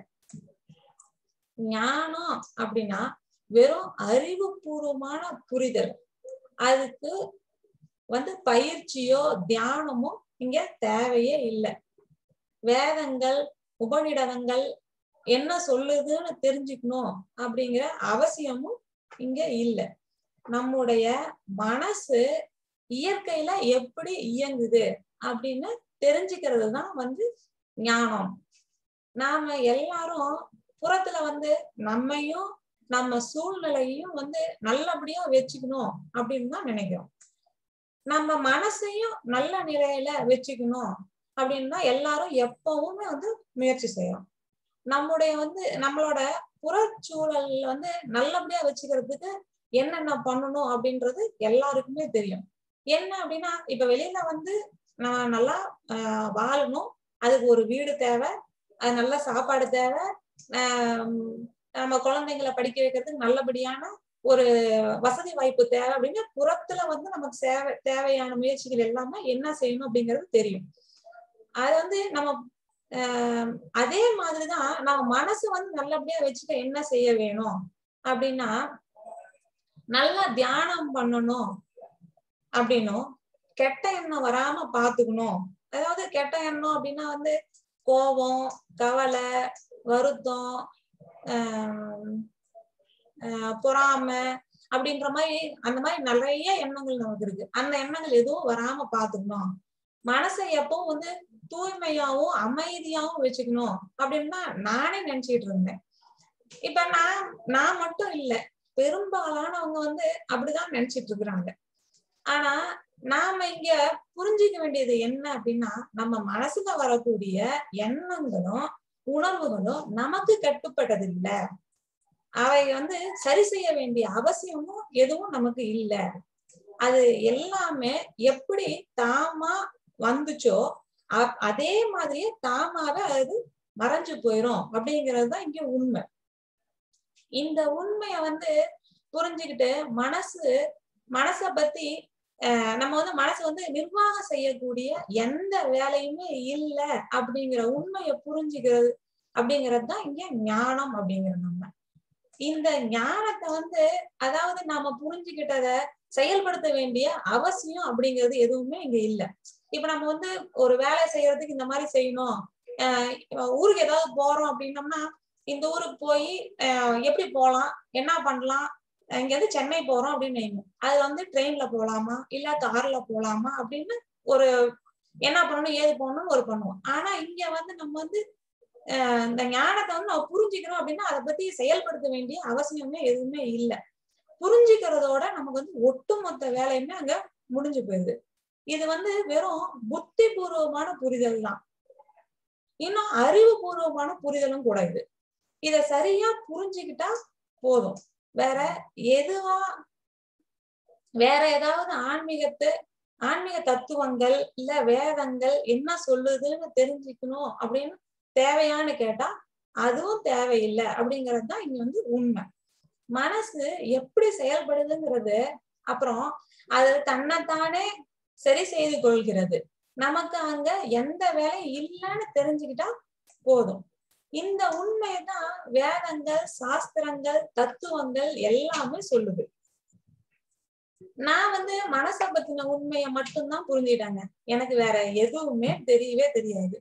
ஞானம் அப்படின்னா வெறும் அறிவுபூர்வமான புரிதல். அதுக்கு வந்து பயிற்சியோ தியானமோ இங்க தேவையே இல்லை. வேதங்கள் உபநிடதங்கள் என்ன சொல்லுதுன்னு தெரிஞ்சுக்கணும் அப்படிங்கிற அவசியமும் இங்க இல்லை. நம்முடைய மனசு இயற்கையில எப்படி இயங்குது அப்படின்னு தெரிஞ்சுக்கிறது தான் வந்து ஞானம். நாம எல்லாரும் புறத்துல வந்து நம்மையும் நம்ம சூழ்நிலையும் வந்து நல்லபடியா வச்சுக்கணும் அப்படின்னு தான் நினைக்கிறோம். நம்ம மனசையும் நல்ல நிலையில வச்சுக்கணும். அப்படின்னா எல்லாரும் எப்பவுமே வந்து முயற்சி செய்யறோம் நம்முடைய வந்து நம்மளோட புறச்சூழல் வந்து நல்லபடியா வச்சுக்கிறதுக்கு என்னென்ன பண்ணணும் அப்படின்றது எல்லாருக்குமே தெரியும். என்ன அப்படின்னா இப்ப வெளியில வந்து நம்ம நல்லா வாழணும். அதுக்கு ஒரு வீடு தேவை. அது நல்ல சாப்பாடு தேவை. நம்ம குழந்தைங்களை படிக்க வைக்கிறதுக்கு நல்லபடியான ஒரு வசதி வாய்ப்பு தேவை அப்படின்னா புறத்துல வந்து நமக்கு சேவை தேவையான முயற்சிகள் எல்லாமே என்ன செய்யணும் அப்படிங்கிறது தெரியும். அது வந்து நம்ம ஆஹ் அதே மாதிரிதான் நம்ம மனசு வந்து நல்லபடியா வச்சுக்க என்ன செய்ய வேணும் அப்படின்னா நல்லா தியானம் பண்ணணும் அப்படின்னும். கெட்ட எண்ணம் வராம பாத்துக்கணும் அதாவது கெட்ட எண்ணம் அப்படின்னா வந்து கோபம் கவலை வருத்தம் ஆஹ் ஆஹ் பொறாமை அப்படின்ற மாதிரி அந்த மாதிரி நிறைய எண்ணங்கள் நமக்கு இருக்கு. அந்த எண்ணங்கள் எதுவும் வராம பாத்துக்கணும் மனசை எப்பவும் வந்து தூய்மையாவும் அமைதியாவும் வச்சுக்கணும். அப்படின்னு தான் நானே நினைச்சிட்டு இருந்தேன். இப்ப நான் நான் மட்டும் இல்ல பெரும்பாலானவங்க வந்து அப்படிதான் நினைச்சிட்டு இருக்கிறாங்க. ஆனா நாம இங்க புரிஞ்சுக்க வேண்டியது என்ன அப்படின்னா நம்ம மனசுல வரக்கூடிய எண்ணங்களும் உணர்வுகளும் நமக்கு கட்டுப்பட்டது இல்ல அவை வந்து சரி செய்ய வேண்டிய அவசியமும் எதுவும் நமக்கு இல்ல. அது எல்லாமே எப்படி தாமா வந்துச்சோ அதே மாதிரியே தாமாவே அது மறைஞ்சு போயிரும். அப்படிங்கிறது தான் இங்க உண்மை. இந்த உண்மைய வந்து புரிஞ்சுக்கிட்டு மனசு மனச பத்தி நம்ம வந்து மனசு வந்து நிர்வாகம் செய்யக்கூடிய எந்த வேலையுமே இல்லை அப்படிங்கிற உண்மையை புரிஞ்சுக்கிறது அப்படிங்கிறது தான் இங்க ஞானம் அப்படிங்கிறது நம்ம. இந்த ஞானத்தை வந்து அதாவது நாம புரிஞ்சுக்கிட்டத செயல்படுத்த வேண்டிய அவசியம் அப்படிங்கிறது எதுவுமே இங்க இல்ல. இப்ப நம்ம வந்து ஒரு வேலை செய்யறதுக்கு இந்த மாதிரி செய்யணும். ஊருக்கு ஏதாவது போறோம் அப்படின்னம்னா இந்த ஊருக்கு போய் எப்படி போகலாம் என்ன பண்ணலாம்? இங்க இருந்து சென்னை போறோம் அப்படின்னு வைங்க. அது வந்து ட்ரெயின்ல போகலாமா இல்ல கார்ல போகலாமா அப்படின்னு ஒரு என்ன பண்ணணும்? ஏது போகணும்னு ஒரு பண்ணுவோம். ஆனா இங்க வந்து நம்ம வந்து இந்த ஞானத்தை வந்து நம்ம புரிஞ்சுக்கிறோம் அப்படின்னா அதை பத்தி செயல்படுத்த வேண்டிய அவசியமே எதுவுமே இல்லை. புரிஞ்சுக்கிறதோட நமக்கு வந்து ஒட்டுமொத்த வேலையுமே அங்க முடிஞ்சு போயிருது இது வந்து வெறும் புத்தி பூர்வமான புரிதல் தான். இன்னும் அறிவுபூர்வமான புரிதலும் கூட இது. இத சரியா புரிஞ்சுக்கிட்டா போதும். வேற எதுவா வேற ஏதாவது ஆன்மீகத்தை ஆன்மீக தத்துவங்கள் இல்ல வேதங்கள் என்ன சொல்லுதுன்னு தெரிஞ்சுக்கணும் அப்படின்னு தேவையான்னு கேட்டா அதுவும் தேவையில்லை அப்படிங்கிறது தான் இங்க வந்து உண்மை. மனசு எப்படி செயல்படுதுங்கிறது அப்புறம் அது தன்னைத்தானே சரி செய்து கொள்கிறது. நமக்கு அங்க எந்த வேலையும் இல்லைன்னு தெரிஞ்சுக்கிட்டா போதும். இந்த உண்மைதான் வேதங்கள் சாஸ்திரங்கள் தத்துவங்கள் எல்லாமே சொல்லுது. நான் வந்து மனசை பத்தின உண்மைய மட்டும்தான் புரிஞ்சுட்டாங்க எனக்கு வேற எதுவுமே தெரியவே தெரியாது.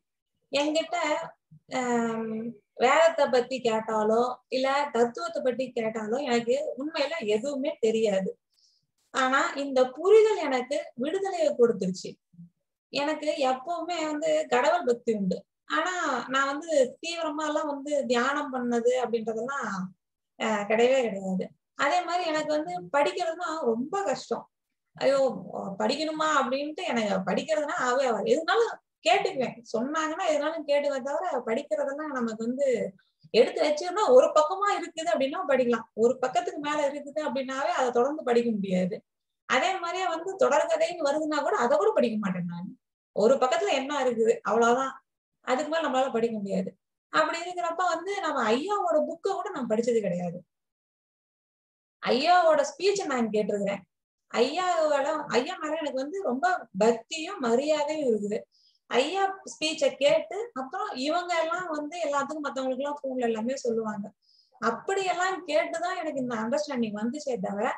என்கிட்ட ஆஹ் வேதத்தை பத்தி கேட்டாலோ இல்ல தத்துவத்தை பத்தி கேட்டாலோ எனக்கு உண்மையில எதுவுமே தெரியாது. ஆனா இந்த புரிதல் எனக்கு விடுதலையை கொடுத்துருச்சு. எனக்கு எப்பவுமே வந்து கடவுள் பக்தி உண்டு. ஆனா நான் வந்து தீவிரமா எல்லாம் வந்து தியானம் பண்ணது அப்படின்றதெல்லாம் கிடையவே கிடையாது. அதே மாதிரி எனக்கு வந்து படிக்கிறதுனா ரொம்ப கஷ்டம். ஐயோ படிக்கணுமா அப்படின்ட்டு எனக்கு படிக்கிறதுனா ஆவே ஆகாது. எதுனாலும் கேட்டுக்குவேன். சொன்னாங்கன்னா எதுனாலும் கேட்டுக்க தவிர படிக்கிறதெல்லாம் நமக்கு வந்து எடுத்து வச்சோம்னா ஒரு பக்கமா இருக்குது அப்படின்னா படிக்கலாம். ஒரு பக்கத்துக்கு மேல இருக்குது அப்படின்னாவே அதை தொடர்ந்து படிக்க முடியாது. அதே மாதிரியே வந்து தொடர்கதைன்னு வருதுன்னா கூட அதை கூட படிக்க மாட்டேன் நான். ஒரு பக்கத்துல என்ன இருக்குது அவ்வளவுதான். அதுக்கு மேல நம்மளால படிக்க முடியாது. அப்படி இருக்கிறப்ப வந்து நம்ம ஐயாவோட புக்கை கூட நான் படிச்சது கிடையாது. ஐயாவோட ஸ்பீச்சை நான் கேட்டிருக்கிறேன். ஐயாவோட ஐயா மேல எனக்கு வந்து ரொம்ப பக்தியும் மரியாதையும் இருக்குது. ஐயா ஸ்பீச்சை கேட்டு அப்புறம் இவங்க எல்லாம் வந்து எல்லாத்துக்கும் மத்தவங்களுக்கு எல்லாம் போன்ல எல்லாமே சொல்லுவாங்க. அப்படியெல்லாம் கேட்டுதான் எனக்கு இந்த அண்டர்ஸ்டாண்டிங் வந்துச்சே தவிர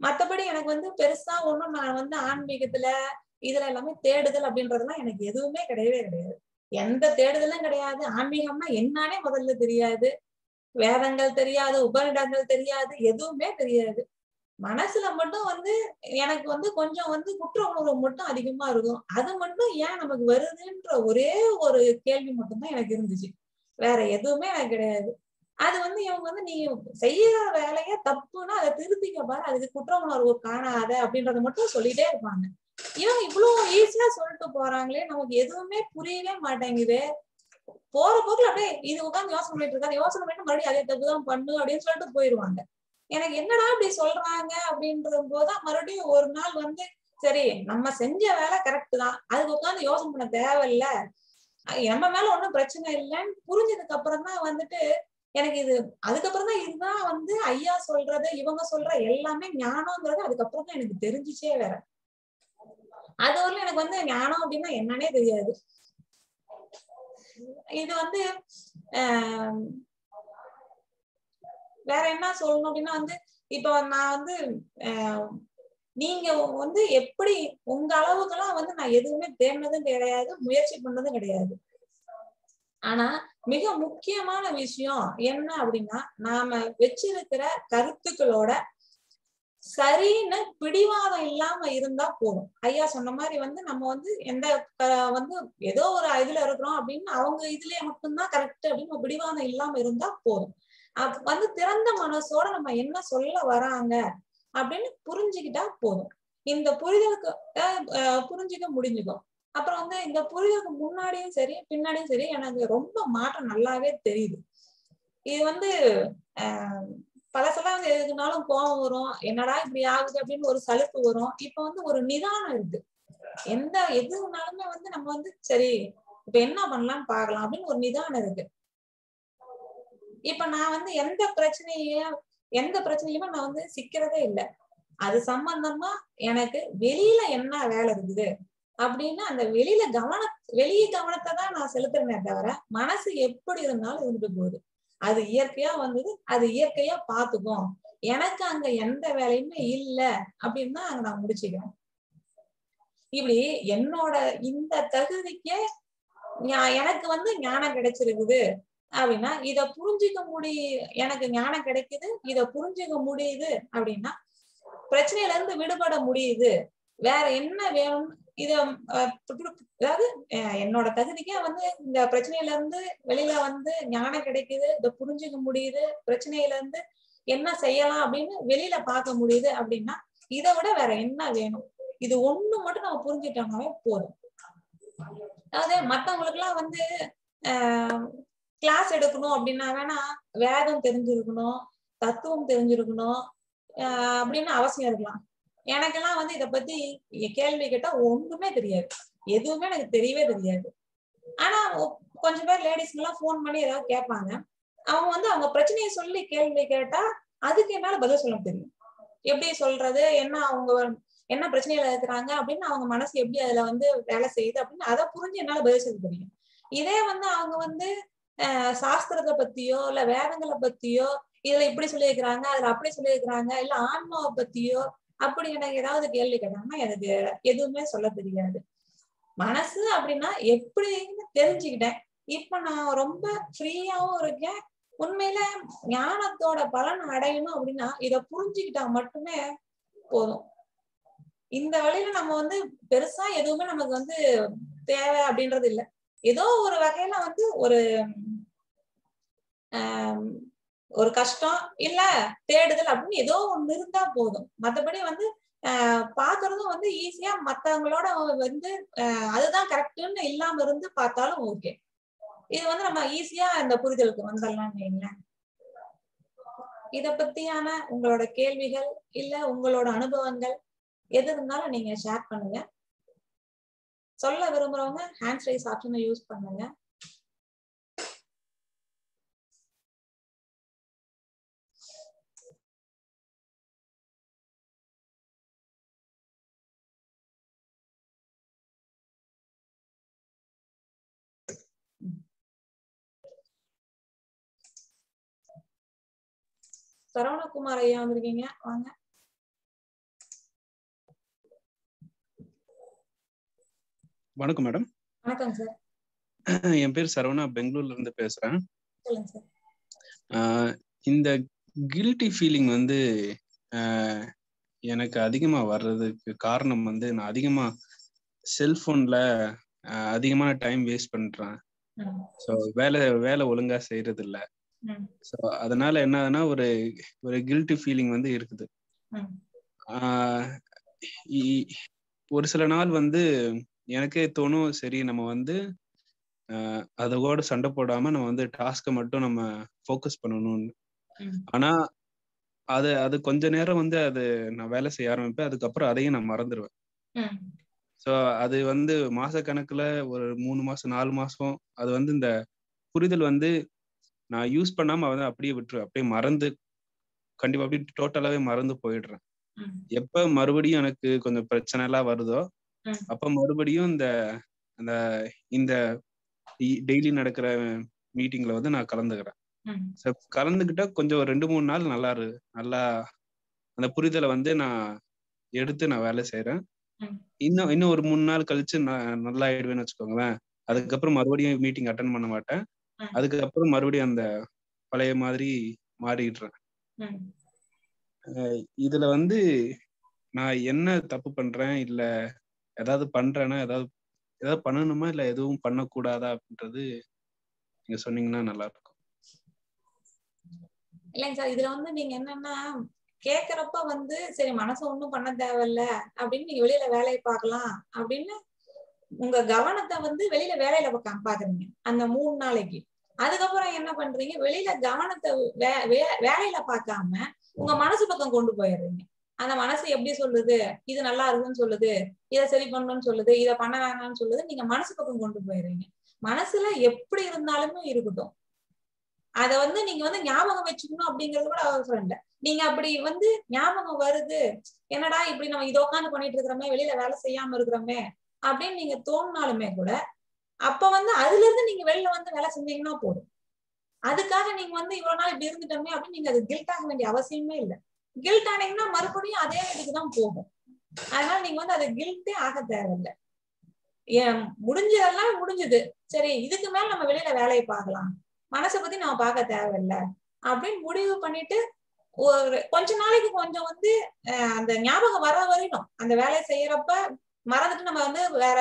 மத்தபடி எனக்கு வந்து பெருசா ஒண்ணும் நான் வந்து ஆன்மீகத்துல இதுல எல்லாமே தேடுதல் அப்படின்றதுலாம் எனக்கு எதுவுமே கிடையவே கிடையாது. எந்த தேடுதலும் கிடையாது. ஆன்மீகம்னா என்னன்னே முதல்ல தெரியாது. வேதங்கள் தெரியாது உபரிடங்கள் தெரியாது எதுவுமே தெரியாது. மனசுல மட்டும் வந்து எனக்கு வந்து கொஞ்சம் வந்து குற்ற உணர்வு மட்டும் அதிகமா இருக்கும். அது மட்டும் ஏன் நமக்கு வருதுன்ற ஒரே ஒரு கேள்வி மட்டும்தான் எனக்கு இருந்துச்சு. வேற எதுவுமே எனக்கு கிடையாது. அது வந்து இவங்க வந்து நீ செய்யற வேலைய தப்புன்னா அதை திருத்திக்க பாரு. அதுக்கு குற்ற உணர்வு காணாத அப்படின்றத மட்டும் சொல்லிட்டே இருப்பாங்க. இவங்க இவ்வளவு ஈஸியா சொல்லிட்டு போறாங்களே நமக்கு எதுவுமே புரியவே மாட்டேங்குது. போற போக்குல அப்படியே இது உட்காந்து யோசனை பண்ணிட்டு இருக்காரு. யோசனை பண்ணிட்டு மறுபடியும் அதே தப்பு தான் பண்ணு அப்படின்னு சொல்லிட்டு போயிருவாங்க. எனக்கு என்னடா இப்படி சொல்றாங்க அப்படின்ற போதுதான் மறுபடியும் ஒரு நாள் வந்து சரி நம்ம செஞ்ச வேலை கரெக்ட் தான். அதுக்கு உட்காந்து யோசனை பண்ண தேவையில்ல. நம்ம மேல ஒண்ணும் பிரச்சனை இல்லைன்னு புரிஞ்சதுக்கு அப்புறம் தான் வந்துட்டு எனக்கு இது அதுக்கப்புறம் தான் இதுதான் வந்து ஐயா சொல்றது இவங்க சொல்ற எல்லாமே ஞானம்ங்கிறது அதுக்கப்புறம் தான் எனக்கு தெரிஞ்சுச்சே வேற. அது வரல எனக்கு வந்து ஞானம் அப்படின்னா என்னன்னே தெரியாது. இது வந்து ஆஹ் வேற என்ன சொல்லணும் அப்படின்னா வந்து இப்போ நான் வந்து ஆஹ் நீங்க வந்து எப்படி உங்க அளவுக்கெல்லாம் வந்து நான் எதுவுமே தேடினதும் கிடையாது முயற்சி பண்ணதும் கிடையாது. ஆனா மிக முக்கியமான விஷயம் என்ன அப்படின்னா நாம வச்சிருக்கிற கருத்துக்களோட சரின்னு பிடிவாதம் இல்லாம இருந்தா போதும். ஐயா சொன்ன மாதிரி வந்து நம்ம வந்து எந்த வந்து ஏதோ ஒரு இதுல இருக்கிறோம் அப்படின்னு அவங்க இதுலயே மட்டும்தான் கரெக்ட் அப்படின்னு பிடிவாதம் இல்லாம இருந்தா போதும். அது வந்து திறந்த மனசோட நம்ம என்ன சொல்ல வராங்க அப்படின்னு புரிஞ்சுக்கிட்டா போதும். இந்த புரிதலுக்கு அஹ், புரிஞ்சுக்க முடிஞ்சுக்கும். அப்புறம் வந்து இந்த புரிதலுக்கு முன்னாடியும் சரி பின்னாடியும் சரி எனக்கு ரொம்ப மாற்றம் நல்லாவே தெரியுது. இது வந்து ஆஹ் பழசெல்லாம் வந்து எதுக்குனாலும் கோபம் வரும். என்னடா இப்படி ஆகுது அப்படின்னு ஒரு சலுப்பு வரும். இப்ப வந்து ஒரு நிதானம் இருக்கு. எந்த எதுனாலுமே வந்து நம்ம வந்து சரி இப்ப என்ன பண்ணலாம்னு பார்க்கலாம் அப்படின்னு ஒரு நிதானம் இருக்கு. இப்ப நான் வந்து எந்த பிரச்சனையும் எந்த பிரச்சனையுமே நான் வந்து சிக்கிறதே இல்லை. அது சம்பந்தமா எனக்கு வெளியில என்ன வேலை இருக்குது அப்படின்னா அந்த வெளியில கவன வெளிய கவனத்தை தான் நான் செலுத்துறேனே தவிர மனசு எப்படி இருந்தாலும் இருந்துட்டு போகுது. அது இயற்கையா வந்தது அது இயற்கையா பாத்துக்கும். எனக்கு அங்க எந்த வேலையுமே இல்ல அப்படின்னு தான் அங்க நான் முடிச்சுக்கிறேன். இப்படி என்னோட இந்த தகுதிக்கே எனக்கு வந்து ஞானம் கிடைச்சிருக்குது. அப்படின்னா இத புரிஞ்சுக்க முடிய எனக்கு ஞானம் கிடைக்குது இத புரிஞ்சுக்க முடியுது அப்படின்னா பிரச்சனையில இருந்து விடுபட முடியுது. வேற என்ன வேணும்? இத அதாவது என்னோட தகுதிக்கே வந்து இந்த பிரச்சனையில இருந்து வெளியில வந்து ஞானம் கிடைக்குது இத புரிஞ்சுக்க முடியுது பிரச்சனையில இருந்து என்ன செய்யலாம் அப்படின்னு வெளியில பார்க்க முடியுது அப்படின்னா இதை விட வேற என்ன வேணும்? இது ஒண்ணு மட்டும் நம்ம புரிஞ்சுட்டோம்னாவே போதும். அதாவது மத்தவங்களுக்கு எல்லாம் வந்து ஆஹ் கிளாஸ் எடுக்கணும் அப்படின்னா வேணா வேதம் தெரிஞ்சிருக்கணும் தத்துவம் தெரிஞ்சிருக்கணும் அப்படின்னு அவசியம் இருக்கலாம். எனக்கெல்லாம் வந்து இத பத்தி கேள்வி கேட்டா ஒண்ணுமே தெரியாது. எதுவுமே எனக்கு தெரியவே தெரியாது. ஆனா கொஞ்ச கொஞ்சம் பேர் லேடிஸ்க்கு எல்லாம் ஃபோன் பண்ணி ஏதாவது கேட்பாங்க. அவங்க வந்து அவங்க பிரச்சனையை சொல்லி கேள்வி கேட்டா அதுக்கு என்னால பதில் சொல்ல தெரியும். எப்படி சொல்றது? என்ன அவங்க என்ன பிரச்சனையில இருக்கிறாங்க? அப்படின்னு அவங்க மனசு எப்படி அதுல வந்து வேலை செய்யுது அப்படின்னு அதை புரிஞ்சு என்னால பதில் சொல்ல தெரியும். இதே வந்து அவங்க வந்து சாஸ்திரத்தை பத்தியோ இல்ல வேதங்களை பத்தியோ இதுல இப்படி சொல்லியிருக்கிறாங்க அதுல அப்படி சொல்லியிருக்கிறாங்க இல்ல ஆன்மாவை பத்தியோ அப்படி எனக்கு ஏதாவது கேள்வி கேட்டாங்கன்னா எனக்கு எதுவுமே சொல்ல தெரியாது. மனசு அப்படின்னா எப்படின்னு தெரிஞ்சுக்கிட்டேன். இப்ப நான் ரொம்ப ஃப்ரீயாவும் இருக்கேன். உண்மையில ஞானத்தோட பலன் அடையணும் அப்படின்னா இத புரிஞ்சுக்கிட்டா மட்டுமே போதும். இந்த வழியில நம்ம வந்து பெருசா எதுவுமே நமக்கு வந்து தேவை அப்படின்றது இல்ல. ஏதோ ஒரு வகையில வந்து ஒரு ஒரு கஷ்டம் இல்ல தேடுதல் அப்படின்னு ஏதோ ஒண்ணு இருந்தா போதும். மத்தபடி வந்து ஆஹ் பாக்குறதும் வந்து ஈஸியா மத்தவங்களோட வந்து அதுதான் கரெக்ட்னு இல்லாம இருந்து பார்த்தாலும் ஓகே இது வந்து நம்ம ஈஸியா இந்த புரிதலுக்கு வந்துடலாம்னு வைங்களேன் இத பத்தியான உங்களோட கேள்விகள் இல்ல உங்களோட அனுபவங்கள் எது இருந்தாலும் நீங்க ஷேர் பண்ணுங்க. சொல்ல விரும்புறவங்க ஹேண்ட்ஸ் ரைஸ் ஆப்ஷனை யூஸ் பண்ணுங்க. சரவணகுமார் ஐயா வந்திருக்கீங்க. வாங்க. வணக்கம் மேடம். வணக்கம் சார். என் பேர் சரவணா பெங்களூர்ல இருந்து பேசுறேன். இந்த கில்ட்டி ஃபீலிங் வந்து எனக்கு அதிகமா வர்றதுக்கு காரணம் வந்து நான் அதிகமா செல்போன்ல அதிகமான டைம் வேஸ்ட் பண்றேன். ஸோ வேலை வேலை ஒழுங்கா செய்யறது இல்ல ஸோ அதனால என்ன ஆகுதுன்னா ஒரு ஒரு கில்ட்டி ஃபீலிங் வந்து இருக்குது. ஒரு சில நாள் வந்து எனக்கே தோணும் சரி நம்ம வந்து ஆஹ் அதோட சண்டை போடாம நம்ம வந்து டாஸ்க்கை மட்டும் நம்ம ஃபோக்கஸ் பண்ணணும்னு. ஆனா அது அது கொஞ்ச நேரம் வந்து அது நான் வேலை செய்ய ஆரம்பிப்பேன். அதுக்கப்புறம் அதையும் நான் மறந்துடுவேன் ஸோ அது வந்து மாச கணக்குல ஒரு மூணு மாசம் நாலு மாசம் அது வந்து இந்த புரிதல் வந்து நான் யூஸ் பண்ணாம வந்து அப்படியே விட்டுருவேன். அப்படியே மறந்து கண்டிப்பா அப்படியே டோட்டலாவே மறந்து போயிடுறேன். எப்ப மறுபடியும் எனக்கு கொஞ்சம் பிரச்சனை எல்லாம் வருதோ. அப்ப மறுபடியும் இந்த அந்த இந்த டெய்லி நடக்கிற மீட்டிங்ல வந்து நான் கலந்துக்கிறேன். கலந்துக்கிட்டா கொஞ்சம் ரெண்டு மூணு நாள் நல்லா நல்லா அந்த புரிதலை வந்து நான் எடுத்து நான் வேலை செய்யறேன். இன்னும் இன்னும் ஒரு மூணு நாள் கழிச்சு நான் நல்லா ஆயிடுவேன்னு வச்சுக்கோங்களேன். அதுக்கப்புறம் மறுபடியும் மீட்டிங் அட்டன் பண்ண மாட்டேன். அதுக்கப்புறம் மறுபடியும் அந்த பழைய மாதிரி மாறிடுறேன். இதுல வந்து நான் என்ன தப்பு பண்றேன்? இல்ல ஏதாவது பண்றேன்னா ஏதாவது ஏதாவது பண்ணணுமா? இல்ல எதுவும் பண்ணக்கூடாதா அப்படின்றது நீங்க சொன்னீங்கன்னா நல்லா இருக்கும் இல்லைங்க சார் இதுல வந்து நீங்க என்னன்னா கேக்குறப்ப வந்து சரி மனசு ஒண்ணும் பண்ண தேவையில்ல அப்படின்னு நீங்க வெளியில வேலையை பார்க்கலாம் அப்படின்னு உங்க கவனத்தை வந்து வெளியில வேலையில பாக்குறீங்க அந்த மூணு நாளைக்கு. அதுக்கப்புறம் என்ன பண்றீங்க? வெளியில கவனத்தை வே- வே- வேலையில பார்க்காம உங்க மனசு பக்கம் கொண்டு போயிடுறீங்க. அந்த மனசு எப்படி சொல்லுது? இது நல்லா இருக்குன்னு சொல்லுது. இதை சரி பண்ணணும்னு சொல்லுது. இதை பண்ண வேணாம்னு சொல்லுது. நீங்க மனசு பக்கம் கொண்டு போயிடுறீங்க. மனசுல எப்படி இருந்தாலுமே இருக்கட்டும். அத வந்து நீங்க வந்து ஞாபகம் வச்சுக்கணும் அப்படிங்கறது கூட அவசரம் இல்லை. நீங்க அப்படி வந்து ஞாபகம் வருது. என்னடா இப்படி நம்ம இதை உட்காந்து பண்ணிட்டு இருக்கிறோமே வெளியில வேலை செய்யாம இருக்கிறோமே அப்படின்னு நீங்க தோணினாலுமே கூட அப்ப வந்து அதுல இருந்து நீங்க வெளியில வந்து வேலை செஞ்சீங்கன்னா போதும். அதுக்காக நீங்க வந்து இவ்வளவு நாள் இப்படி இருந்துட்டோமே அப்படின்னு நீங்க அது கில்ட் ஆக வேண்டிய அவசியமே இல்லை. கில்ட் ஆனீங்கன்னா மறுபடியும் அதே இதுக்கு தான் போகும். அதனால நீங்க வந்து அதை கில்ட்டே ஆக தேவையில்லை. ஏன் முடிஞ்சதெல்லாம் முடிஞ்சது. சரி இதுக்கு மேல நம்ம வெளியில வேலையை பார்க்கலாம். மனசை பத்தி நம்ம பார்க்க தேவையில்லை. அப்படின்னு முடிவு பண்ணிட்டு ஒரு கொஞ்ச நாளைக்கு கொஞ்சம் வந்து அந்த ஞாபகம் வர வரைக்கும் அந்த வேலையை செய்யறப்ப மறந்துட்டு நம்ம வந்து வேற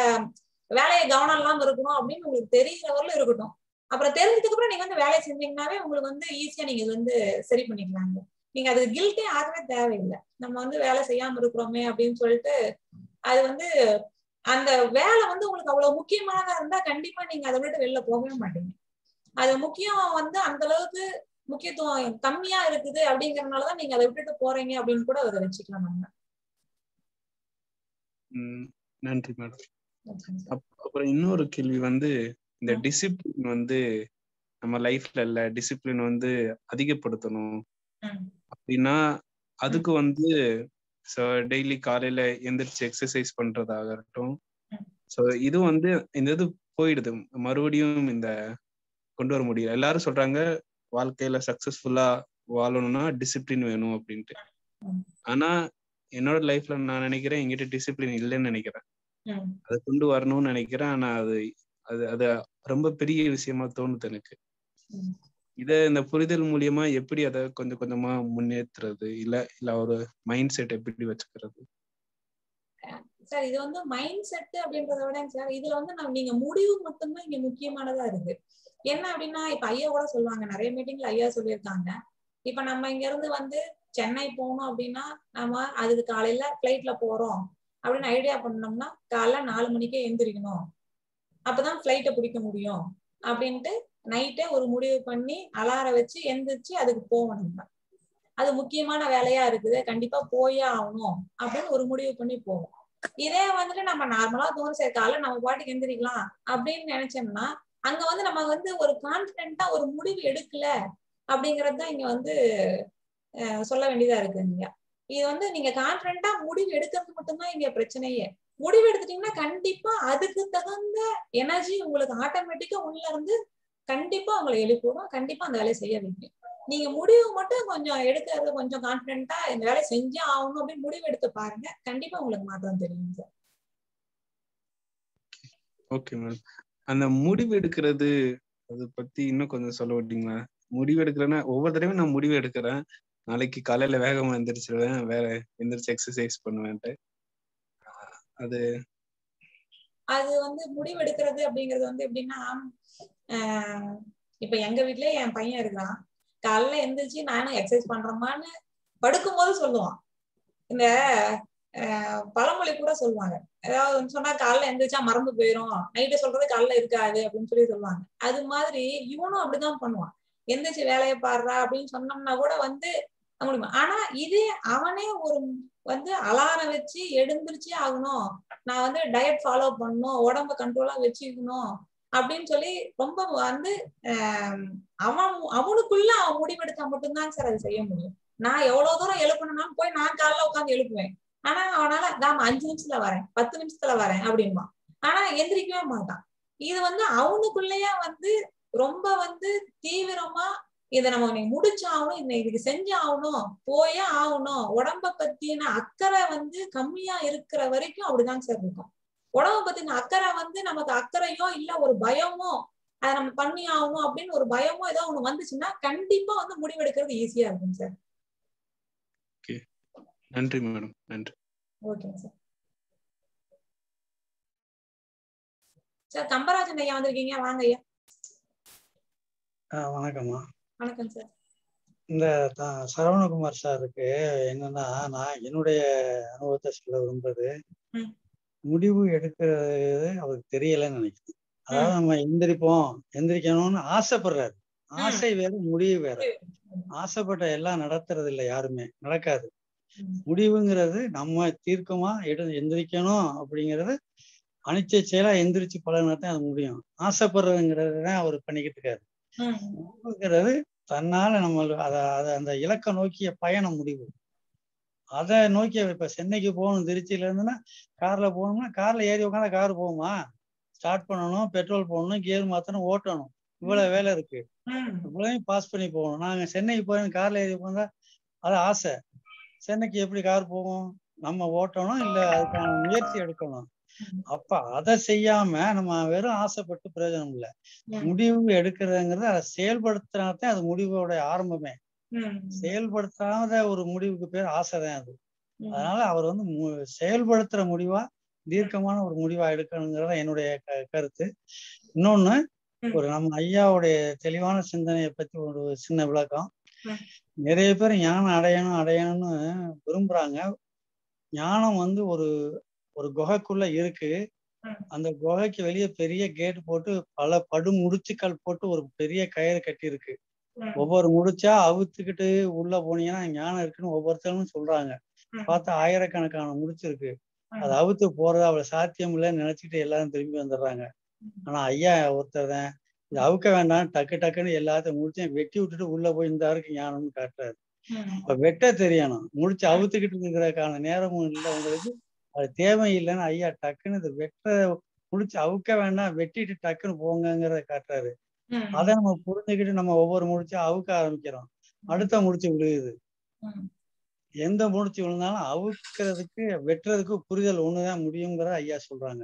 வேலையை கவனம் இல்லாம இருக்கணும் அப்படின்னு உங்களுக்கு தெரிகிற வரல இருக்கட்டும். அப்புறம் தெரிஞ்சதுக்கு அப்புறம் நீங்க வந்து வேலையை செஞ்சீங்கன்னாவே உங்களுக்கு வந்து ஈஸியா நீங்க வந்து சரி பண்ணிக்கலாங்க. நீங்க அது கில்ட்டே ஆகவே தேவையில்லை. நம்ம வந்து வேலை செய்யாம இருக்கிறோமே அப்படின்னு சொல்லிட்டு அது வந்து அந்த வேலை வந்து உங்களுக்கு அவ்வளவு முக்கியமானதா இருந்தா கண்டிப்பா நீங்க அதை விட்டு வெளில போகவே மாட்டீங்க. அது முக்கியம் வந்து அந்த அளவுக்கு முக்கியத்துவம் கம்மியா இருக்குது அப்படிங்கறதுனாலதான் நீங்க அதை விட்டுட்டு போறீங்க அப்படின்னு கூட அதை வச்சுக்கலாம் நம்ம. நன்றி மேடம். அப்புறம் இன்னொரு கேள்வி வந்து இந்த. டிசிப்ளின் வந்து நம்ம லைஃப்ல இல்ல டிசிப்ளின் வந்து அதிகப்படுத்தணும். அப்படின்னா அதுக்கு வந்து ஸோ டெய்லி காலையில எந்திரிச்சு எக்ஸசைஸ் பண்றதாகட்டும். ஸோ இது வந்து இந்த இது போயிடுது மறுபடியும் இந்த கொண்டு வர முடியல எல்லாரும் சொல்றாங்க வாழ்க்கையில சக்சஸ்ஃபுல்லா வாழணும்னா டிசிப்ளின் வேணும் அப்படின்ட்டு. ஆனா என்னோட லைஃப்ல நான் நினைக்கிறேன் என்கிட்ட டிசிப்ளின் இல்லைன்னு நினைக்கிறேன். அதை கொண்டு வரணும்னு நினைக்கிறேன் ஆனா அது அது அது ரொம்ப பெரிய விஷயமா தோணுது எனக்கு. இத இந்த புரிதல் மூலியமா எப்படி அதை கொஞ்சம் கொஞ்சமா முன்னேற்றுறது இல்ல இல்ல ஒரு மைண்ட் செட் எப்படி வச்சுக்கிறது? சார் இது வந்து மைண்ட் செட் அப்படின்றத விட சார் இதுல வந்து நம்ம நீங்க முடிவு மட்டும்தான் இங்க முக்கியமானதா இருக்கு. என்ன அப்படின்னா இப்ப ஐயா கூட சொல்லுவாங்க நிறைய மீட்டிங்ல ஐயா சொல்லியிருக்காங்க. இப்ப நம்ம இங்க இருந்து வந்து சென்னை போகணும் அப்படின்னா நம்ம அதுக்கு காலையில பிளைட்ல போறோம் அப்படின்னு ஐடியா பண்ணோம்னா காலைல நாலு மணிக்கே எந்திரிக்கணும். அப்பதான் பிளைட்டை பிடிக்க முடியும் அப்படின்ட்டு நைட்டே ஒரு முடிவு பண்ணி அலாரம் வச்சு எந்திரிச்சு அதுக்கு போகணும் நம்ம. அது முக்கியமான வேலையா இருக்குது. கண்டிப்பா போயே ஆகணும் அப்படின்னு ஒரு முடிவு பண்ணி போவோம். இதே வந்துட்டு நம்ம நார்மலா தோணும் சேர்க்கால நம்ம பாட்டுக்கு எந்திரிக்கலாம் அப்படின்னு நினைச்சோம்னா அங்க வந்து நம்ம வந்து ஒரு கான்பிடண்டா ஒரு முடிவு எடுக்கல அப்படிங்கறது தான் இங்க வந்து சொல்ல வேண்டியதா இருக்கு இங்க. இது வந்து நீங்க கான்பிடண்டா முடிவு எடுக்கிறது மட்டும்தான் இங்க பிரச்சனையே. முடிவு எடுத்துட்டீங்கன்னா கண்டிப்பா அதுக்கு தகுந்த எனர்ஜி உங்களுக்கு ஆட்டோமேட்டிக்கா உள்ள இருந்து கண்டிப்பா உங்களை எழுப்பிடும் கண்டிப்பா அந்த வேலையை செய்ய வைக்கும் நீங்க முடிவு மட்டும் கொஞ்சம் எடுக்கிறது கொஞ்சம் கான்பிடென்ட்டா இந்த வேலையை செஞ்சே ஆகணும் அப்படின்னு முடிவு எடுத்து பாருங்க. கண்டிப்பா உங்களுக்கு மாற்றம் தெரியும் சார் ஓகே மேம் அந்த முடிவு எடுக்கிறது அதை பத்தி இன்னும் கொஞ்சம் சொல்ல விட்டீங்களா? முடிவு எடுக்கிறேன்னா ஒவ்வொரு தடவையும் நான் முடிவு எடுக்கிறேன். நாளைக்கு காலையில வேகமா எந்திரிச்சிருவேன். வேற எந்திரிச்சு எக்ஸசைஸ் பண்ணுவேன்ட்டு. அது அது வந்து முடிவெடுக்கிறது அப்படிங்கிறது வந்து எப்படின்னா ஆஹ் இப்ப எங்க வீட்லயே என் பையன் இருக்கிறான் காலைல எந்திரிச்சு நானும் எக்ஸசைஸ் பண்றோமான்னு படுக்கும்போது சொல்லுவான். இந்த பழமொழி கூட சொல்லுவாங்க. ஏதாவது ஒண்ணு சொன்னா காலைல எந்திரிச்சா மறந்து போயிரும். நைட்டு சொல்றது காலைல இருக்காது அப்படின்னு சொல்லி சொல்லுவாங்க. அது மாதிரி இவனும் அப்படிதான் பண்ணுவான். எந்திரிச்சு வேலையை பாடுறா அப்படின்னு சொன்னோம்னா கூட வந்து முடியுமா ஆனா இதே அவனே ஒரு வந்து அலாரம் வச்சு எழுந்திருச்சே ஆகணும். நான் வந்து டயட் ஃபாலோ பண்ணணும். உடம்ப கண்ட்ரோலா வச்சுக்கணும் அப்படின்னு சொல்லி ரொம்ப வந்து அவன் அவனுக்குள்ள அவன் முடிவெடுத்தா மட்டும்தான் சார் அது செய்ய முடியும். நான் எவ்வளவு தூரம் எழுப்பணும்னாலும் போய் நான் காலைல உட்காந்து எழுப்புவேன். ஆனா அவனால நான் அஞ்சு நிமிஷத்துல வரேன் பத்து நிமிஷத்துல வரேன் அப்படின்பா ஆனா எந்திரிக்கவே மாட்டான். இது வந்து அவனுக்குள்ளேயே வந்து ரொம்ப வந்து தீவிரமா இதை நம்ம இன்னைக்கு முடிச்சாகணும் இன்னைக்கு இதுக்கு செஞ்சாகணும் போயே ஆகணும். உடம்ப பத்தின அக்கறை வந்து கம்மியா இருக்கிற வரைக்கும் அப்படிதான் சார் இருக்கும். உடம்ப பத்தின அக்கறை வந்து நமக்கு அக்கறையோ இல்ல ஒரு பயமோ அதை நம்ம பண்ணி ஆகணும் அப்படின்னு ஒரு பயமோ ஏதோ ஒண்ணு வந்துச்சுன்னா கண்டிப்பா வந்து முடிவெடுக்கிறது ஈஸியா இருக்கும் சார் நன்றி மேடம் நன்றி. ஓகேங்க சார் சார் கம்பராஜன் ஐயா வந்திருக்கீங்க. வாங்க ஐயா. ஆஹ் வணக்கம்மா. வணக்கம் சார். இந்த சரவணகுமார் சாருக்கு என்னன்னா நான் என்னுடைய அனுபவத்தை சொல்ல விரும்புறது. முடிவு எடுக்கிறது அவருக்கு தெரியலைன்னு நினைக்கிறேன். அதாவது நம்ம எந்திரிப்போம் எந்திரிக்கணும்னு ஆசைப்படுறாரு. ஆசை வேற முடிவு வேற. ஆசைப்பட்ட எல்லாம் நடத்துறது இல்லை யாருமே. நடக்காது. முடிவுங்கிறது நம்ம தீர்க்கமா எடு எந்திரிக்கணும் அப்படிங்கிறது அனிச்சை செயலா எந்திரிச்சு பழகினா தான் அது முடியும். ஆசைப்படுறதுங்கிறது தான் அவர் பண்ணிக்கிட்டு இருக்காரு. முடிவுங்கிறது தன்னால நம்ம அத அத அந்த இலக்க நோக்கிய பயணம் முடிவு. அதை நோக்கி இப்ப சென்னைக்கு போகணும் திருச்சியில இருந்துன்னா கார்ல போகணும்னா கார்ல ஏறி உட்காந்தா கார் போகுமா? ஸ்டார்ட் பண்ணணும் பெட்ரோல் போடணும் கியர் மாத்தணும் ஓட்டணும். இவ்வளவு வேலை இருக்கு. இவ்வளவையும் பாஸ் பண்ணி போகணும். நாங்க சென்னைக்கு போய் கார்ல ஏறி உட்காந்தா அது ஆசை. சென்னைக்கு எப்படி கார் போகும்? நம்ம ஓட்டணும் இல்ல அதுக்கான முயற்சி எடுக்கணும்? அப்ப அதை செய்யாம நம்ம வெறும் ஆசைப்பட்டு பிரயோஜனம் இல்லை. முடிவு எடுக்கிறதுங்கிறது அதை செயல்படுத்தினாதான் அது முடிவோட ஆரம்பமே. செயல்படுத்தாத ஒரு முடிவுக்கு பேர் ஆசைதான் அது. அதனால அவர் வந்து செயல்படுத்துற முடிவா தீர்க்கமான ஒரு முடிவா எடுக்கணுங்கிறத என்னுடைய கருத்து இன்னொன்னு. ஒரு நம்ம ஐயாவுடைய தெளிவான சிந்தனையை பத்தி ஒரு சின்ன விளக்கம். நிறைய பேர் ஞானம் அடையணும் அடையணும்னு விரும்புறாங்க ஞானம் வந்து ஒரு ஒரு குகைக்குள்ள இருக்கு. அந்த குகைக்கு வெளியே பெரிய கேட் போட்டு பல படு முடிச்சுக்கள் போட்டு ஒரு பெரிய கயிறு கட்டி இருக்கு. ஒவ்வொரு முடிச்சா அவுத்துக்கிட்டு உள்ள போனீங்கன்னா ஞானம் இருக்குன்னு ஒவ்வொருத்தரும் சொல்றாங்க. பார்த்தா ஆயிரக்கணக்கான முடிச்சு இருக்கு ம். அது அவுத்து போறது அவ்வளவு சாத்தியம் இல்லைன்னு நினைச்சிட்டு எல்லாரும் திரும்பி வந்துடுறாங்க ஆனா ஐயா ஒருத்தர் தான் இது அவுக்க வேண்டாம் டக்கு டக்குன்னு எல்லாத்தையும் முடிச்சையும் வெட்டி விட்டுட்டு உள்ள போய் இந்த வரைக்கும் ஞானம்னு காட்டுறாரு. இப்ப வெட்ட தெரியணும் முடிச்சு அவுத்துக்கிட்டு இருக்கிறதுக்கான நேரமும் இல்லை உங்களுக்கு அது தேவையில்லைன்னு ஐயா டக்குன்னு இது வெட்ட முடிச்சு அவுக்க வேண்டாம் வெட்டிட்டு டக்குன்னு போங்கங்கிறத காட்டுறாரு. அதை நம்ம புரிஞ்சுக்கிட்டு நம்ம ஒவ்வொரு முடிச்சா அவுக்க ஆரம்பிக்கிறோம் அடுத்த முடிச்சு விழுகுது. எந்த முடிச்சு விழுந்தாலும் அவுக்கிறதுக்கு வெட்டுறதுக்கு புரிதல் ஒண்ணுதான் முடியுங்கிறத ஐயா சொல்றாங்க.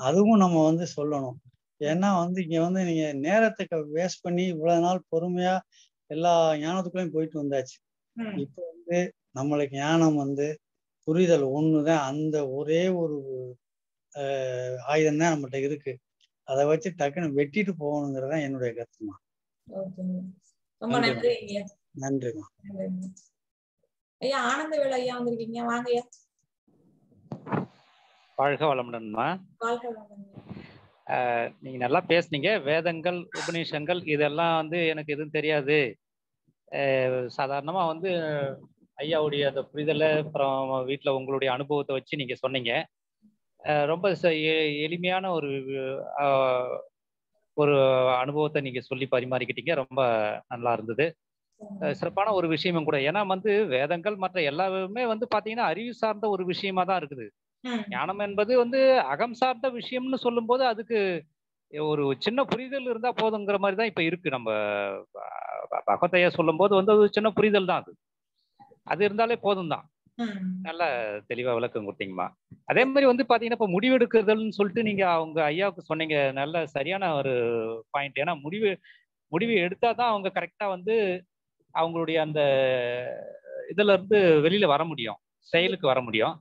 அதுவும் நம்ம வந்து சொல்லணும் ஏன்னா வந்து இங்க வந்து நீங்க நேரத்தை வேஸ்ட் பண்ணி இவ்வளவு நாள் பொறுமையா எல்லா ஞானத்துக்குள்ளயும் போயிட்டு வந்தாச்சு. இப்ப வந்து நம்மளுக்கு ஞானம் வந்து புரிதல் ஒண்ணுதான். அந்த ஒரே ஒரு ஆஹ் ஆயுதம் தான் நம்மகிட்ட இருக்கு. அதை வச்சு டக்குன்னு வெட்டிட்டு போகணுங்கிறதான் என்னுடைய கருத்துமா. ரொம்ப நன்றி. நன்றி ஐயா. நன்றிமா நன்றிங்க. ஐயா வந்திருக்கீங்க. வாங்க ஐயா. வாழ்க வளமுடன்மா நீங்க நல்லா பேசுனீங்க. வேதங்கள் உபநிஷங்கள் இதெல்லாம் வந்து எனக்கு எதுவும் தெரியாது. ஆஹ் சாதாரணமா வந்து ஐயாவுடைய அந்த புரிதலை அப்புறம் வீட்ல உங்களுடைய அனுபவத்தை வச்சு நீங்க சொன்னீங்க. ரொம்ப எளிமையான ஒரு ஒரு அனுபவத்தை நீங்க சொல்லி பரிமாறிக்கிட்டீங்க. ரொம்ப நல்லா இருந்தது. சிறப்பான ஒரு விஷயமும் கூட. ஏன்னா வந்து வேதங்கள் மற்ற எல்லாமே வந்து பாத்தீங்கன்னா அறிவு சார்ந்த ஒரு விஷயமா தான் இருக்குது. ஞானம் என்பது வந்து அகம் சார்ந்த விஷயம்னு சொல்லும்போது அதுக்கு ஒரு சின்ன புரிதல் இருந்தா போதுங்கிற மாதிரி தான் இப்ப இருக்கு. நம்ம பகவத்தையா சொல்லும்போது வந்து அது சின்ன புரிதல் தான் அது. அது இருந்தாலே போதும் தான். நல்ல தெளிவா விளக்கம் கொடுத்தீங்கம்மா. அதே மாதிரி வந்து பாத்தீங்கன்னா இப்ப முடிவெடுக்கிறதுன்னு சொல்லிட்டு நீங்க அவங்க ஐயாவுக்கு சொன்னீங்க. நல்ல சரியான ஒரு பாயிண்ட் ஏன்னா முடிவு முடிவு எடுத்தாதான் அவங்க கரெக்டா வந்து அவங்களுடைய அந்த இதுல இருந்து வெளியில வர முடியும். செயலுக்கு வர முடியும்.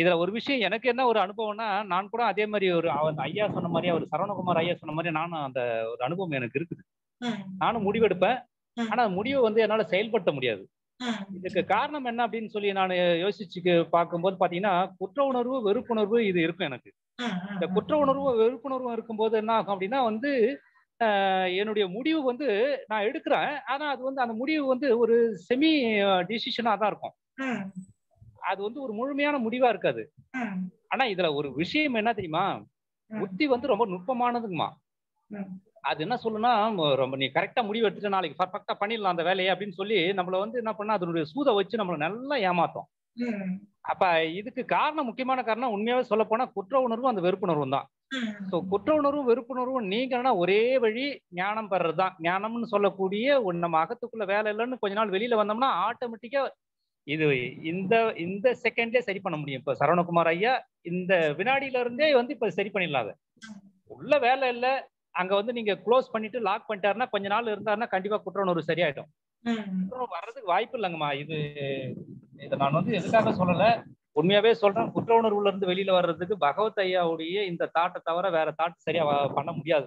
இதுல ஒரு விஷயம் எனக்கு என்ன ஒரு அனுபவம்னா நான் கூட அதே மாதிரி ஒரு அவர் ஐயா சொன்ன மாதிரி அவர் சரவணகுமார் ஐயா சொன்ன மாதிரி நானும் அந்த ஒரு அனுபவம் எனக்கு இருக்குது. நானும் முடிவெடுப்பேன். ஆனா முடிவை வந்து என்னால செயல்படுத்த முடியாது. இதுக்கு காரணம் என்ன அப்படின்னு சொல்லி நான் யோசிச்சு பார்க்கும்போது பாத்தீங்கன்னா குற்ற உணர்வு வெறுப்புணர்வு இது இருக்கும் எனக்கு. இந்த குற்ற உணர்வு வெறுப்புணர்வும் இருக்கும்போது என்ன ஆகும் அப்படின்னா வந்து என்னுடைய முடிவு வந்து நான் எடுக்கிறேன். ஆனா அது வந்து அந்த முடிவு வந்து ஒரு செமி டிசிஷனா தான் இருக்கும். அது வந்து ஒரு முழுமையான முடிவா இருக்காது. ஆனா இதுல ஒரு விஷயம் என்ன தெரியுமா. புத்தி வந்து ரொம்ப நுட்பமானதுங்கம்மா. அது என்ன சொல்லுன்னா ரொம்ப நீ கரெக்டா முடிவு எடுத்துட்டு நாளைக்கு பர்ஃபெக்டா பண்ணிடலாம் அந்த வேலையை அப்படின்னு சொல்லி நம்மள வந்து என்ன பண்ணா அதனுடைய சூதை வச்சு நம்மள நல்லா ஏமாத்தோம். அப்ப இதுக்கு காரணம் முக்கியமான காரணம் உண்மையாவே சொல்ல போனா குற்ற உணர்வும் அந்த வெறுப்புணர்வும் தான். ஸோ குற்ற உணர்வும் வெறுப்புணர்வும் நீங்கன்னா ஒரே வழி ஞானம் பெறதுதான் ஞானம்னு சொல்லக்கூடிய நம்ம அகத்துக்குள்ள வேலை இல்லைன்னு கொஞ்ச நாள் வெளியில வந்தோம்னா ஆட்டோமேட்டிக்கா இது இந்த இந்த செகண்ட்லயே சரி பண்ண முடியும். இப்ப சரவணகுமார் ஐயா இந்த வினாடியில இருந்தே வந்து இப்ப சரி பண்ணிடலாம் உள்ள வேலை இல்ல அங்க வந்து நீங்க க்ளோஸ் பண்ணிட்டு லாக் பண்ணிட்டாருன்னா கொஞ்ச நாள் இருந்தாருன்னா கண்டிப்பா குற்ற உணர்வு சரியாயிடும் வர்றதுக்கு வாய்ப்பு இல்லைங்கம்மா. இது இதை நான் வந்து எதுக்காக சொல்லல? உண்மையாவே சொல்றேன் குற்ற உணர்வுல இருந்து வெளியில வர்றதுக்கு பகவத் ஐயாவுடைய இந்த தாட்டை தவிர வேற தாட் சரியா பண்ண முடியாது.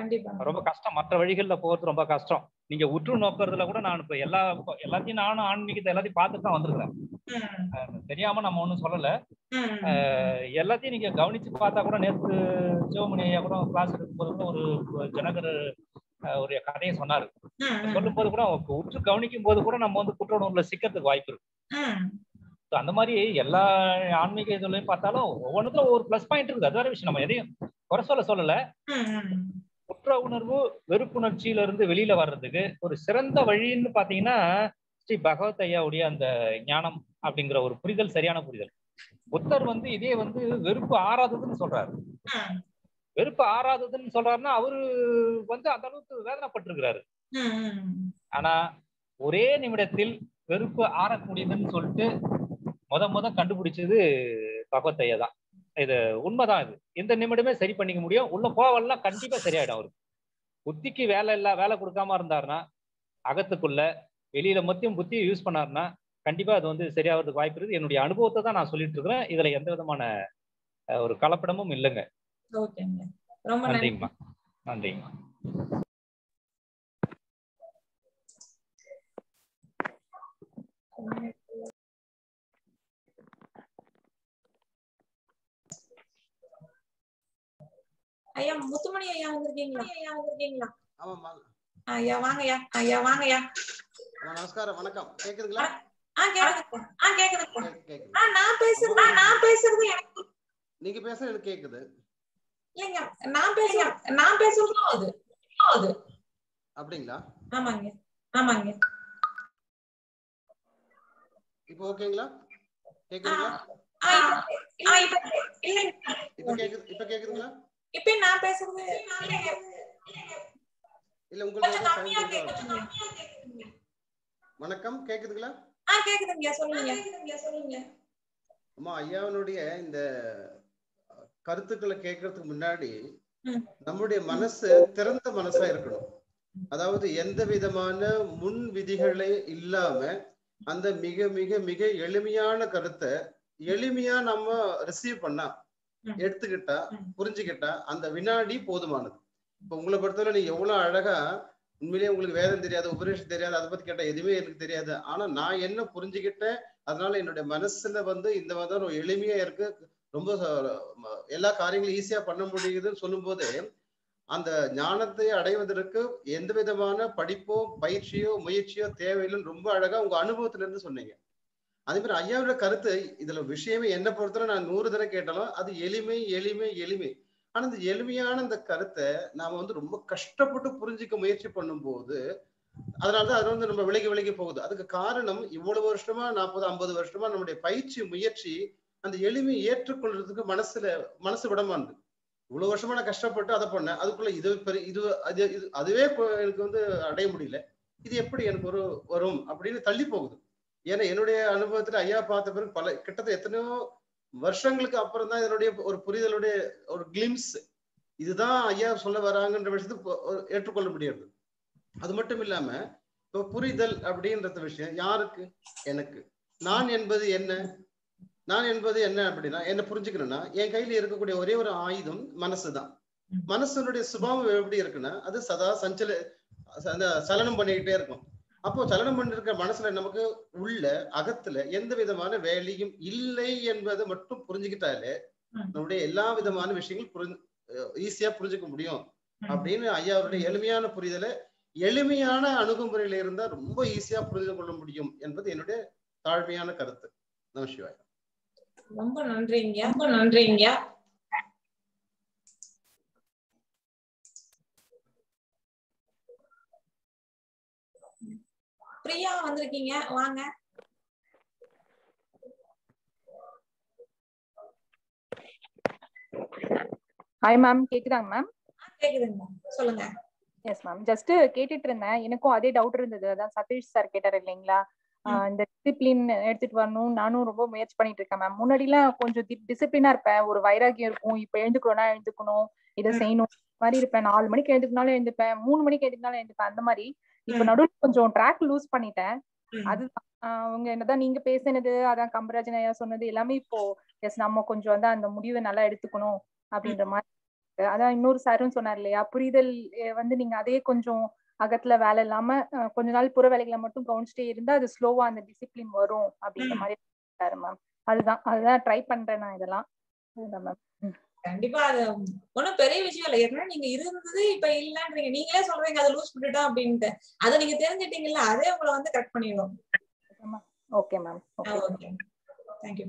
கண்டிப்பா. ரொம்ப கஷ்டம். மற்ற வழிகள்ல போறது ரொம்ப கஷ்டம். நீங்க உற்று நோக்கறதுல கூட நான் இப்ப எல்லா எல்லாத்தையும் நானும் ஆன்மீகத்தை எல்லாத்தையும் பார்த்துட்டு தான் வந்திருக்கிறேன். தெரியாம நம்ம ஒண்ணும் சொல்லல. எல்லாத்தையும் நீங்க கவனிச்சு பார்த்தா கூட நேற்று சிவமணி ஐயா கூட கிளாஸ் எடுக்கும்போது கூட ஒரு ஜனகர் ஒரு கதையை சொன்னாரு. சொல்லும் போது கூட உற்று கவனிக்கும் போது கூட நம்ம வந்து குற்ற உணர்வுல சிக்கிறதுக்கு வாய்ப்பு இருக்கு. அந்த மாதிரி எல்லா ஆன்மீக இதுலையும் பார்த்தாலும் ஒவ்வொன்றுத்துல ஒவ்வொரு ப்ளஸ் பாயிண்ட் இருக்குது. அது வேற விஷயம். நம்ம எதையும் குறை சொல்ல சொல்லல. குற்ற உணர்வு வெறுப்புணர்ச்சியில இருந்து வெளியில வர்றதுக்கு ஒரு சிறந்த வழின்னு பாத்தீங்கன்னா ஸ்ரீ பகவத் ஐயாவுடைய அந்த ஞானம் அப்படிங்கிற ஒரு புரிதல் சரியான புரிதல். புத்தர் வந்து இதே வந்து வெறுப்பு ஆறாததுன்னு சொல்றாரு. வெறுப்பு ஆறாததுன்னு சொல்றாருன்னா அவரு வந்து அந்த அளவுக்கு வேதனைப்பட்டிருக்கிறாரு. ஆனா ஒரே நிமிடத்தில் வெறுப்பு ஆறக்கூடியதுன்னு சொல்லிட்டு முத முத கண்டுபிடிச்சது பகவத் ஐயா தான். இது உண்மைதான் இது. இந்த நிமிடமே சரி பண்ணிக்க முடியும். உள்ள போவெல்லாம் கண்டிப்பா சரியாயிடும் அவருக்கு. புத்திக்கு வேலை இல்ல வேலை கொடுக்காம இருந்தாருன்னா அகத்துக்குள்ள வெளியில மொத்தம் புத்தியை யூஸ் பண்ணாருன்னா கண்டிப்பா அது வந்து சரியாகிறதுக்கு வாய்ப்பு இருக்கு என்னுடைய அனுபவத்தை தான் நான் சொல்லிட்டு இருக்கிறேன். இதுல எந்த விதமான ஒரு கலப்படமும் இல்லைங்க. ஓகேங்க. ரொம்ப நன்றி. நன்றிங்கம்மா. ஐயா முத்துமணி ஐயா வந்திருக்கீங்களா? ஐயா வந்திருக்கீங்களா ஆமாம்மா. ஐயா வாங்கய்யா. ஐயா வாங்கய்யா. நமஸ்காரம். வணக்கம். கேக்குதுங்களா? ஆ கேக்குதுங்க ஆ கேக்குது. ஆ நான் பேசுறது நான் பேசுறது எனக்கு நீங்க பேசுறது எனக்கு கேக்குது. இல்லைங்க நான் பேசுறேன் நான் பேசுறது அது. அது. அப்படிங்களா? ஆமாங்க. ஆமாங்க. இப்போ ஓகேங்களா? கேக்குதுங்களா? கேக்குது இப்ப கேக்குதுங்களா? இப்ப நான் பேசுறது. இல்ல உங்களுக்கு கம்மியா? கேக்குதுங்க வணக்கம் கேக்குதுங்களா ஆ கேக்குதுங்க சொல்லுங்க சொல்லுங்க அம்மா ஐயாவினுடைய இந்த கருத்துக்களை கேட்கறதுக்கு முன்னாடி. நம்முடைய மனசு திறந்த மனசா இருக்கணும் அதாவது எந்த விதமான முன் விதிகளே இல்லாம அந்த மிக மிக மிக எளிமையான கருத்தை எளிமையா நம்ம ரிசீவ் பண்ணா. எடுத்துக்கிட்டா. புரிஞ்சுக்கிட்டா அந்த வினாடி போதுமானது. இப்ப உங்களை பொறுத்தவரை நீங்க எவ்வளவு அழகா உண்மையிலேயே உங்களுக்கு வேதம் தெரியாது உபநிஷம் தெரியாது அதை பத்தி கேட்டா எதுவுமே எனக்கு தெரியாது. ஆனா நான் என்ன புரிஞ்சுக்கிட்டேன் அதனால என்னுடைய மனசுல வந்து இந்த மாதிரி எளிமையா இருக்கு. ரொம்ப எல்லா காரியங்களும் ஈஸியா பண்ண முடியுதுன்னு சொல்லும்போது அந்த ஞானத்தை அடைவதற்கு எந்த விதமான படிப்போ பயிற்சியோ முயற்சியோ தேவையில்லைன்னு ரொம்ப அழகா உங்க அனுபவத்துல இருந்து சொன்னீங்க. அதே மாதிரி ஐயாவோட கருத்து இதுல விஷயமே என்ன பொறுத்தவரை நான் நூறு தடவை கேட்டாலும் அது எளிமை எளிமை எளிமை. ஆனா இந்த எளிமையான இந்த கருத்தை நாம வந்து ரொம்ப கஷ்டப்பட்டு புரிஞ்சுக்க முயற்சி பண்ணும்போது அதனாலதான் அது வந்து நம்ம விலகி விலகி போகுது. அதுக்கு காரணம் இவ்வளவு வருஷமா நாற்பது ஐம்பது வருஷமா நம்முடைய பயிற்சி முயற்சி அந்த எளிமையை ஏற்றுக்கொள்றதுக்கு மனசுல மனசு விடமாண்டு இவ்வளவு வருஷமா நான் கஷ்டப்பட்டு அதை பண்ணேன் அதுக்குள்ள இது இது அது இது அதுவே இப்போ எனக்கு வந்து அடைய முடியல. இது எப்படி எனக்கு ஒரு வரும் அப்படின்னு தள்ளி போகுது. ஏன்னா என்னுடைய அனுபவத்துல ஐயா பார்த்த பிறகு பல கிட்டத்தட்ட எத்தனையோ வருஷங்களுக்கு அப்புறம் தான் இதனுடைய ஒரு புரிதலுடைய ஒரு கிளிம்ஸ் இதுதான் ஐயா சொல்ல வராங்கன்ற விஷயத்தை ஏற்றுக்கொள்ள முடியாது. அது மட்டும் இல்லாம இப்போ புரிதல் அப்படின்றது விஷயம் யாருக்கு? எனக்கு. நான் என்பது என்ன? நான் என்பது என்ன அப்படின்னா என்ன புரிஞ்சுக்கணும்னா என் கையில இருக்கக்கூடிய ஒரே ஒரு ஆயுதம் மனசுதான். மனசனுடைய சுபாவம் எப்படி இருக்குன்னா அது சதா சஞ்சல அந்த சலனம் பண்ணிக்கிட்டே இருக்கும். அப்போ சலனம் பண்ணிருக்க மனசுல நமக்கு உள்ள அகத்துல எந்த விதமான வேலையும் இல்லை என்பதை மட்டும் புரிஞ்சுக்கிட்டாலே. நம்முடைய எல்லா விதமான விஷயங்கள் புரிஞ்சு ஈஸியா புரிஞ்சுக்க முடியும். அப்படின்னு ஐயா அவருடைய எளிமையான புரிதலை எளிமையான அணுகுமுறையில இருந்தா ரொம்ப ஈஸியா புரிந்து கொள்ள முடியும் என்பது என்னுடைய தாழ்மையான கருத்து. நம சிவாய். ரொம்ப நன்றிங்க. ரொம்ப நன்றிங்க. பிரியா வந்திருக்கீங்க. வாங்க. ஹாய் மேம் கேக்குதாங்க மேம் கேக்குதுங்க சொல்லுங்க. எஸ் மேம் ஜஸ்ட் கேட்டுட்டு இருந்தேன் எனக்கும் அதே டவுட் இருந்தது. அதான் சதீஷ் சார் கேட்டார் இல்லைங்களா? இந்த டிசிப்ளின் எடுத்துட்டு வரணும் நானும் ரொம்ப முயற்சி பண்ணிட்டு இருக்கேன் மேம் முன்னாடிலாம் கொஞ்சம் டிசிப்ளினா இருப்பேன். ஒரு வைராகியம் இருக்கும். இப்ப எழுந்துக்கணும்னா எழுந்துக்கணும். இதை செய்யணும். மாதிரி இருப்பேன். நாலு மணிக்கு எழுந்துக்கனாலும் எழுந்துப்பேன். மூணு மணிக்கு எழுந்துக்கனாலும் எழுந்துப்பேன். அந்த மாதிரி இப்ப நடுவில் கொஞ்சம் ட்ராக் லூஸ் பண்ணிட்டேன். அது அவங்க என்னதான் நீங்க பேசினது அதான் கம்பராஜன் ஐயா சொன்னது எல்லாமே இப்போ எஸ் நம்ம கொஞ்சம் வந்து அந்த முடிவை நல்லா எடுத்துக்கணும் அப்படின்ற மாதிரி. அதான் இன்னொரு சாரும் சொன்னார் இல்லையா புரிதல் வந்து நீங்க அதே கொஞ்சம் அகத்துல வேலை இல்லாம கொஞ்ச நாள் புற வேலைகளை மட்டும் கவனிச்சுட்டே இருந்தா அது ஸ்லோவா அந்த டிசிப்ளின் வரும் அப்படின்ற மாதிரி மேம் அதுதான் அதுதான் ட்ரை பண்றேன் நான் இதெல்லாம். அதுதான் மேம் கண்டிப்பா அது ஒண்ணும் பெரிய விஷயம் இல்ல. ஏன்னா நீங்க இருந்தது இப்ப இல்லன்றீங்க. நீங்களே சொல்றீங்க அதை லூஸ் பண்ணிட்டோம் அப்படின்ட்டு. அதை நீங்க தெரிஞ்சிட்டீங்கல்ல அதே உங்களை வந்து கட் பண்ணிடும் okay ma'am okay okay thank you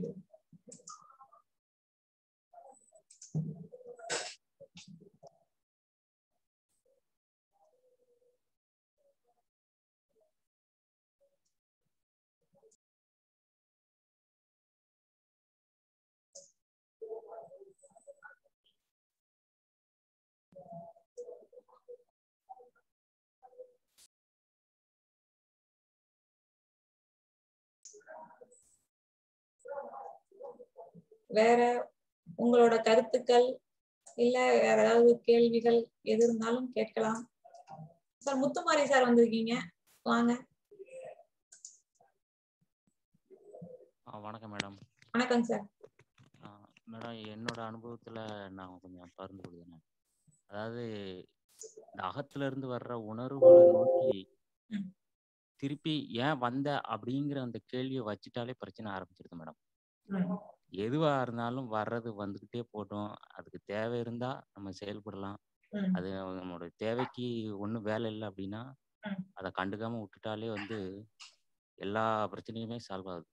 வேற உங்களோட கருத்துக்கள் இல்ல வேற ஏதாவது கேள்விகள் எது இருந்தாலும் கேட்கலாம். சார் முத்துமாரி சார் வந்திருக்கீங்க. வாங்க. வணக்கம் மேடம். வணக்கம் சார். மேடம் என்னோட அனுபவத்துல நான் கொஞ்சம் பகிர்ந்து கொள்கிறேன் அதாவது இந்த அகத்துல இருந்து வர்ற உணர்வுகளை நோக்கி திருப்பி ஏன் வந்த அப்படிங்கிற அந்த கேள்வியை வச்சுட்டாலே பிரச்சனை ஆரம்பிச்சிருது மேடம். எதுவா இருந்தாலும் வர்றது வந்துகிட்டே போட்டோம். அதுக்கு தேவை இருந்தா நம்ம செயல்படலாம். அது நம்மளோட தேவைக்கு ஒண்ணும் வேலை இல்லை அப்படின்னா அதை கண்டுக்காம விட்டுட்டாலே வந்து எல்லா பிரச்சனையுமே சால்வ் ஆகுது.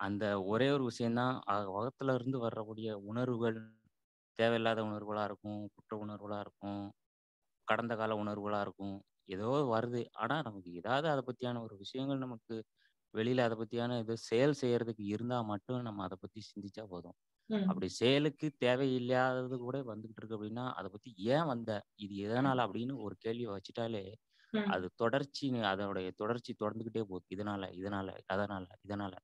அந்த ஒரே ஒரு விஷயம்தான். அகத்துல இருந்து வரக்கூடிய உணர்வுகள் தேவையில்லாத உணர்வுகளா இருக்கும் குற்ற உணர்வுகளா இருக்கும் கடந்த கால உணர்வுகளா இருக்கும். ஏதோ வருது. ஆனா நமக்கு ஏதாவது அதை பத்தியான ஒரு விஷயங்கள் நமக்கு வெளியில அதை பத்தியான இது செயல் செய்யறதுக்கு இருந்தா மட்டும் நம்ம அதை பத்தி சிந்திச்சா போதும். அப்படி செயலுக்கு தேவையில்லாதது கூட வந்துகிட்டு இருக்கு அப்படின்னா அதை பத்தி ஏன் வந்த இது எதனால அப்படின்னு ஒரு கேள்வி வச்சுட்டாலே. அது தொடர்ச்சி அதோடைய தொடர்ச்சி தொடர்ந்துகிட்டே போகுது இதனால இதனால அதனால இதனால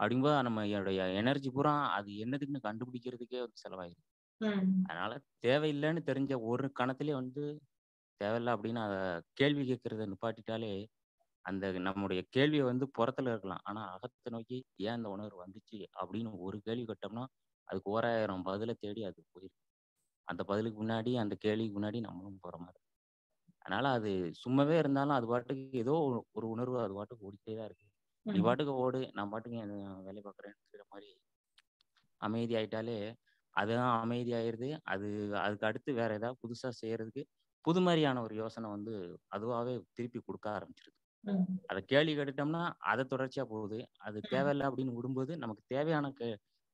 அப்படிங்கும்போது நம்ம என்னுடைய எனர்ஜி பூரா அது என்னதுக்குன்னு கண்டுபிடிக்கிறதுக்கே வந்து செலவாயிடும் ம். அதனால தேவையில்லைன்னு தெரிஞ்ச ஒரு கணத்திலே வந்து தேவையில்லை அப்படின்னு அதை கேள்வி கேட்கறத நிப்பாட்டிட்டாலே அந்த நம்முடைய கேள்வியை வந்து புறத்துல இருக்கலாம். ஆனா அகத்தை நோக்கி ஏன் இந்த உணர்வு வந்துச்சு? அப்படின்னு ஒரு கேள்வி கேட்டோம்னா அதுக்கு ஓராயிரம் பதிலை தேடி அது போயிடும் அந்த பதிலுக்கு முன்னாடி அந்த கேள்விக்கு முன்னாடி நம்மளும் போற மாதிரி அதனால அது சும்மாவே இருந்தாலும் அது பாட்டுக்கு ஏதோ ஒரு- உணர்வு அது பாட்டுக்கு ஓடிட்டே தான் இருக்கு. நீ. பாட்டுக்கு ஓடு நான் பாட்டுக்கு வேலை பார்க்குறேங்கிற மாதிரி அமைதி ஆயிட்டாலே அதுதான் அமைதி ஆயிருது அது அதுக்கு அடுத்து வேற ஏதாவது புதுசா செய்யறதுக்கு புது மாதிரியான ஒரு யோசனை வந்து அதுவாகவே திருப்பி கொடுக்க ஆரம்பிச்சிருது. அதை கேள்வி கேட்டுட்டோம்னா அதை தொடர்ச்சியா போகுது. அது தேவையில்லை அப்படின்னு விடும்போது நமக்கு தேவையான கே